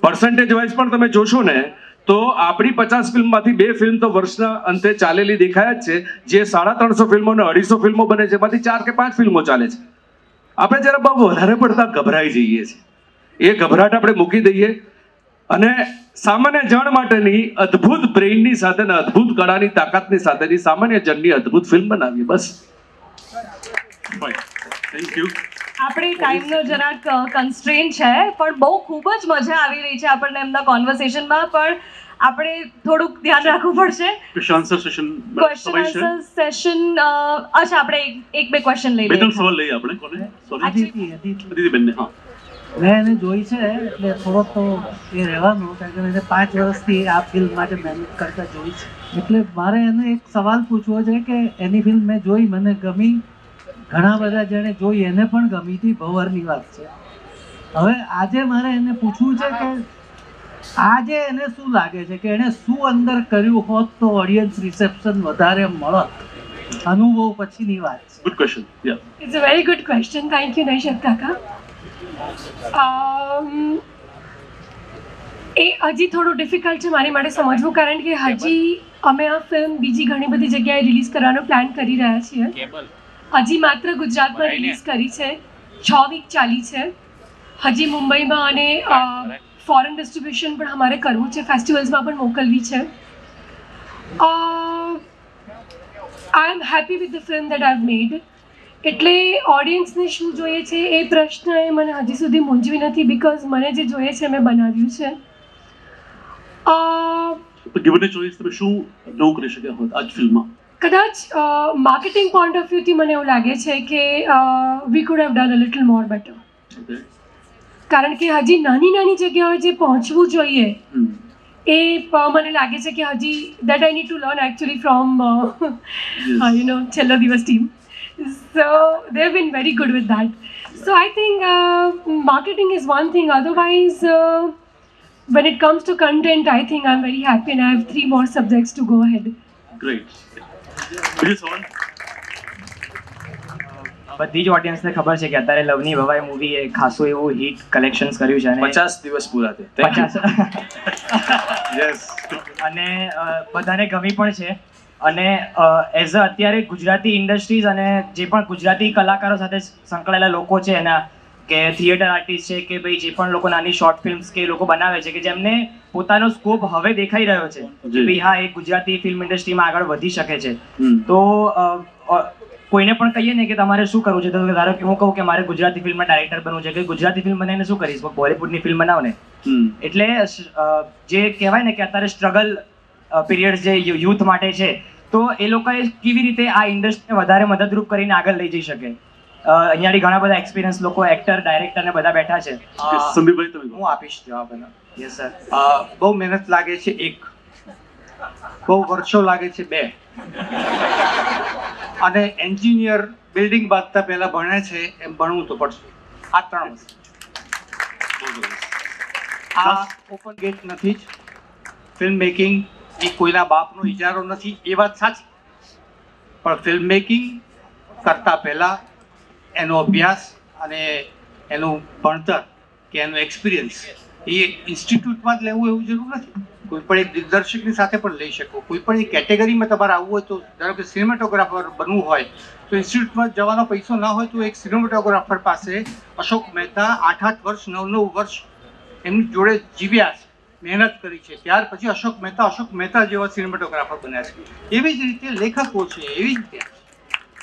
પર્સન્ટેજ વાઇઝ પણ તમે જોશો ને, તો આપણી પચાસ ફિલ્મમાંથી બે ફિલ્મ તો વર્ષના અંતે ચાલેલી દેખાય જ છે. જે સાડા ત્રણસો ફિલ્મો અને અઢીસો ફિલ્મો બને છે. એમાંથી ચાર કે પાંચ ફિલ્મો ચાલે છે. આપણે જરા બહુ વધારે પડતા ગભરાઈ જઈએ છીએ. એ ગભરાટ આપણે મૂકી દઈએ. અને સામાન્ય જણ માટેની અદ્ભુત બ્રેઇનની સાથે અદભુત અદ્ભુત કળાની તાકાતની સાથેની સામાન્ય જણની અદ્ભુત ફિલ્મ બનાવી બસ. થેન્ક યુ આપણે ટાઈમનો જરાક કન્સ્ટ્રેન છે પણ બહુ ખૂબ જ મજા આવી રહી છે આપણને એમના કોન્વર્સેશનમાં પણ આપણે થોડુંક ધ્યાન રાખવું પડશે. Question answer session question answer session અચ્છા આપણે એક- એક બે ક્વેશ્ચન લઈ બે ત્રણ લઈએ. સવાલ લઈએ આપણે કોને? સોરી દીદી બેનને હા. મેં એને જોઈ છે એટલે થોડોક તો એ રહેવાનું કારણ કે એને પાંચ વર્ષથી આ ફિલ્મ માટે મહેનત કરતા જોઈ છે. એટલે મારે એને એક સવાલ પૂછવો છે કે એની ફિલ્મ મેં જોઈ મને ગમી? ઘણા બધા જેણે જોઈ એને પણ ગમી હતી ભવરની વાત છે. હવે આજે મારે એને પૂછવું છે કે આજે એને શું લાગે છે કે એણે શું અંદર કર્યું હોત તો ઓડિયન્સ રિસેપ્શન વધારે મળત? અનુભવ પછીની વાત છે. ગુડ ક્વેશ્ચન યા It's a very good question. Thank you, Naishad Kaka. એ હજી થોડું ડિફિકલ્ટ છે મારી માટે સમજવું કારણ કે હજી અમે આ ફિલ્મ બીજી ઘણી બધી જગ્યાએ રિલીઝ કરવાનો પ્લાન કરી રહ્યા છીએ. હજી માત્ર ગુજરાતમાં રિલીઝ કરી છે. છ વીક ચાલી છે. હજી મુંબઈમાં અને ફોરેન ડિસ્ટ્રીબ્યુશન પણ અમારે કરવું છે. ફેસ્ટિવલ્સમાં પણ મોકલવી છે. I am happy with the film that I made એટલે ઓડિયન્સને શું જોઈએ છે એ પ્રશ્ન એ મને હજી સુધી મૂંઝવી નથી બિકોઝ મને જે જોઈએ છે મેં બનાવ્યું છે. ગિવન ચોઈસ તમે શું નવું કરી શક્યા હોત આજ ફિલ્મમાં? કદાચ માર્કેટિંગ પોઈન્ટ ઓફ વ્યૂથી મને એવું લાગે છે કે we could have done a little more better કારણ કે હજી નાની નાની જગ્યાએ જે પહોંચવું જોઈએ એ મને લાગે છે કે હજી that I need to learn actually from. You know છેલ્લો દિવસ team so been very good very good with I so I think marketing one one thing uh, when it comes to content, I think I'm very happy and I have three more subjects to go ahead. Great. Please on. બધી જ ઓડિયન્સને ખબર છે કે અત્યારે લવની ભવાઈ movie એ ખાસું એવું hit collections કર્યું છે અને પચાસ દિવસ પૂરા થયા પચાસ યસ અને બધાને ગમી પણ છે અને એઝ અ અત્યારે ગુજરાતી ઇન્ડસ્ટ્રીઝ અને જે પણ ગુજરાતી કલાકારો સાથે સંકળાયેલા લોકો છે એના કે થિયેટર આર્ટિસ્ટ છે કે ભાઈ જે પણ લોકો નાની શોર્ટ ફિલ્મ્સ કે એ લોકો બનાવે છે કે જેમને પોતાનો સ્કોપ હવે દેખાઈ રહ્યો છે કે ભાઈ હા એ ગુજરાતી ફિલ્મ ઇન્ડસ્ટ્રીમાં આગળ વધી શકે છે. તો કોઈને પણ કહીએ ને કે તમારે શું કરવું છે? તો ધારો કે હું કહું કે મારે ગુજરાતી ફિલ્મમાં ડાયરેક્ટર બનવું છે. કે ગુજરાતી ફિલ્મ બનાવીને શું કરીશ? બોલિવૂડની ફિલ્મ બનાવને. એટલે જે કહેવાય ને કે અત્યારે સ્ટ્રગલ પીરિયડ જે યુથ માટે છે તો એ લોકોએ કેવી રીતે આ ઇન્ડસ્ટ્રીને વધારે મદદરૂપ કરીને આગળ લઈ જઈ શકે? અહીંયાથી ઘણા બધા એક્સપિરિયન્સ લોકો એક્ટર ડાયરેક્ટર ને બધા બેઠા છે. સંદીપભાઈ તમે હું આપીશ જવાબ એનો. યસ સર બહુ મહેનત લાગે છે એક. બહુ વર્ષો લાગે છે બે. અને એન્જિનિયર બિલ્ડિંગ બાંધતા પહેલા ભણે છે એમ ભણવું તો પડશે. આ ત્રણ વસ્તુ. આ ઓપન ગેટ નથી જ. ફિલ્મ મેકિંગ એ કોઈના બાપનો ઇજારો નથી, એ વાત સાચી. પણ ફિલ્મ મેકિંગ કરતા પહેલાં એનો અભ્યાસ અને એનું ભણતર કે એનો એક્સપિરિયન્સ એ ઇન્સ્ટિટ્યૂટમાં જ લેવું એવું જરૂર નથી. કોઈ પણ એક દિગ્દર્શકની સાથે પણ લઈ શકો. કોઈ પણ એક કેટેગરીમાં તમારે આવવું હોય તો, ધારો કે સિનેમેટોગ્રાફર બનવું હોય, તો ઇન્સ્ટિટ્યૂટમાં જવાનો પૈસો ના હોય તો એક સિનેમેટોગ્રાફર પાસે અશોક મહેતા આઠ આઠ વર્ષ, નવ નવ વર્ષ એમની જોડે જીવ્યા છે. મહેનત કરી છે. ત્યાર પછી અશોક મહેતા અશોક મહેતા જેવા સિનેમેટોગ્રાફર બન્યા છે. એવી જ રીતે લેખકો છે એવી જ રીતે.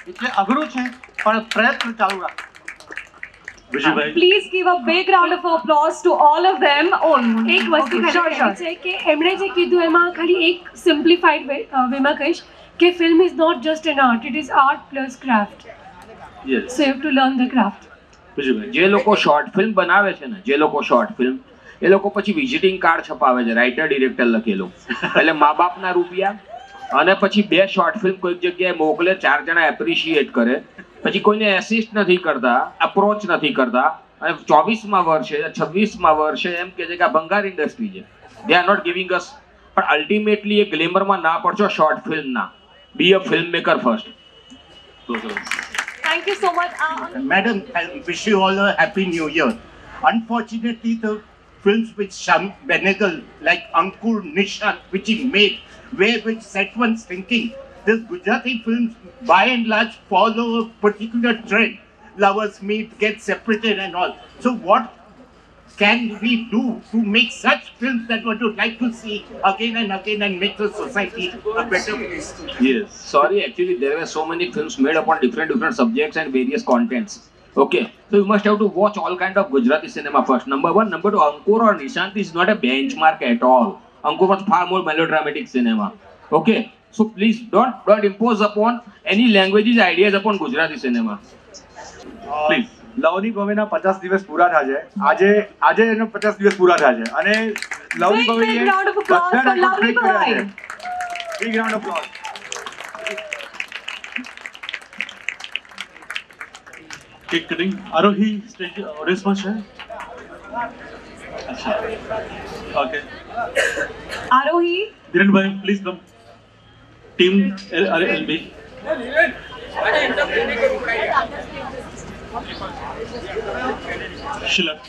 એટલે અઘરું છે પણ પ્રયત્ન ચાલુ રાખો. Please give a big round of applause to all of them એક વસ્તુ છે કે એમણે જે કીધું એમાં ખાલી એક સિમ્પ્લિફાઈડ વેમાં કહીશ કે film is not just an art it is art plus craft yes so you to learn the craft જે લોકો શોર્ટ ફિલ્મ બનાવે છે ને જે લોકો શોર્ટ ફિલ્મ એ લોકો પછી વિઝિટિંગ કાર્ડ છપાવે છે રાઇટર ડિરેક્ટર લખેલું. એટલે મા બાપના રૂપિયા અને પછી બે શોર્ટ ફિલ્મ કોઈક જગ્યાએ મોકલે ચાર જણા એપ્રિશિએટ કરે. પછી કોઈને એસિસ્ટ નથી કરતા અપ્રોચ નથી કરતા. અને ચોવીસમાં વર્ષે છવ્વીસમાં વર્ષે એમ કે છે કે આ ભંગાર ઇન્ડસ્ટ્રી છે. They are not giving us પણ અલ્ટિમેટલી એ ગ્લેમરમાં ના પડશો શોર્ટ ફિલ્મના be a film maker first thank you so much madam wish you all a happy you year unfortunately happy new year. Unfortunately, the films which Sham Benegal, like Ankur Nishan, which he made, where which set one's thinking, this Gujarati films by and large follow a particular trend. Lovers meet, get separated and all. So what can we do to make such films that one would like to see again and again and make the society a better place? Yes. Sorry, actually, there were so many films made upon different different subjects and various contents. Okay, so you must have to watch all kind of Gujarati cinema first. Number one, number two, Ankur or Nishant is not a benchmark at all. Ankur was far more melodramatic cinema. Okay, so please don't don't impose upon any languages ideas upon Gujarati cinema. Please લવની ભવેના પચાસ દિવસ પૂરા થાય છે આજે આજે એનો પચાસ દિવસ પૂરા થાય છે અને લવની Bhavai. Big round of applause. Cake cutting Arohi stage ઓડિયન્સમાં છે અચ્છા okay Arohi, Dhirenbhai please come team L L B શિલક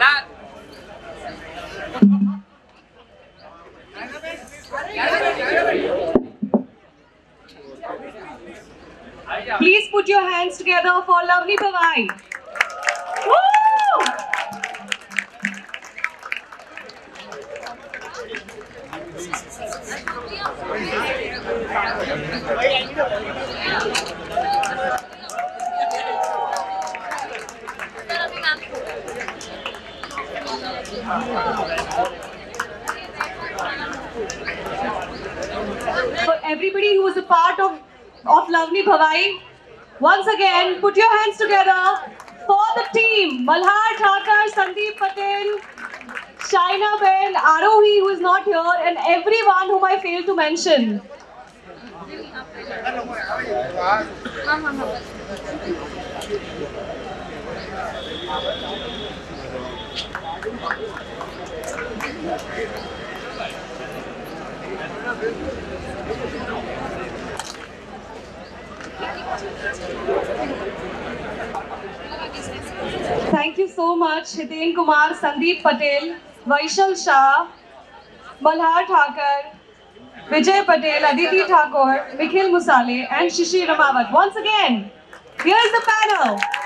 please put your hands together for Lovely Bhavai. For everybody who was a part of, of Lovely Bhavai, once again, put your hands together for the team. Malhar Thakur, Sandeep Patel, Shaina Ben, Arohi who is not here, and everyone whom I failed to mention. So much, Hiten Kumar, Sandeep Patel, Vaishal Shah, Malhar Thakur, Vijay Patel, Aditi Thakur, Nikhil Musale, and Shishi Ramawat. Once again, here's the panel.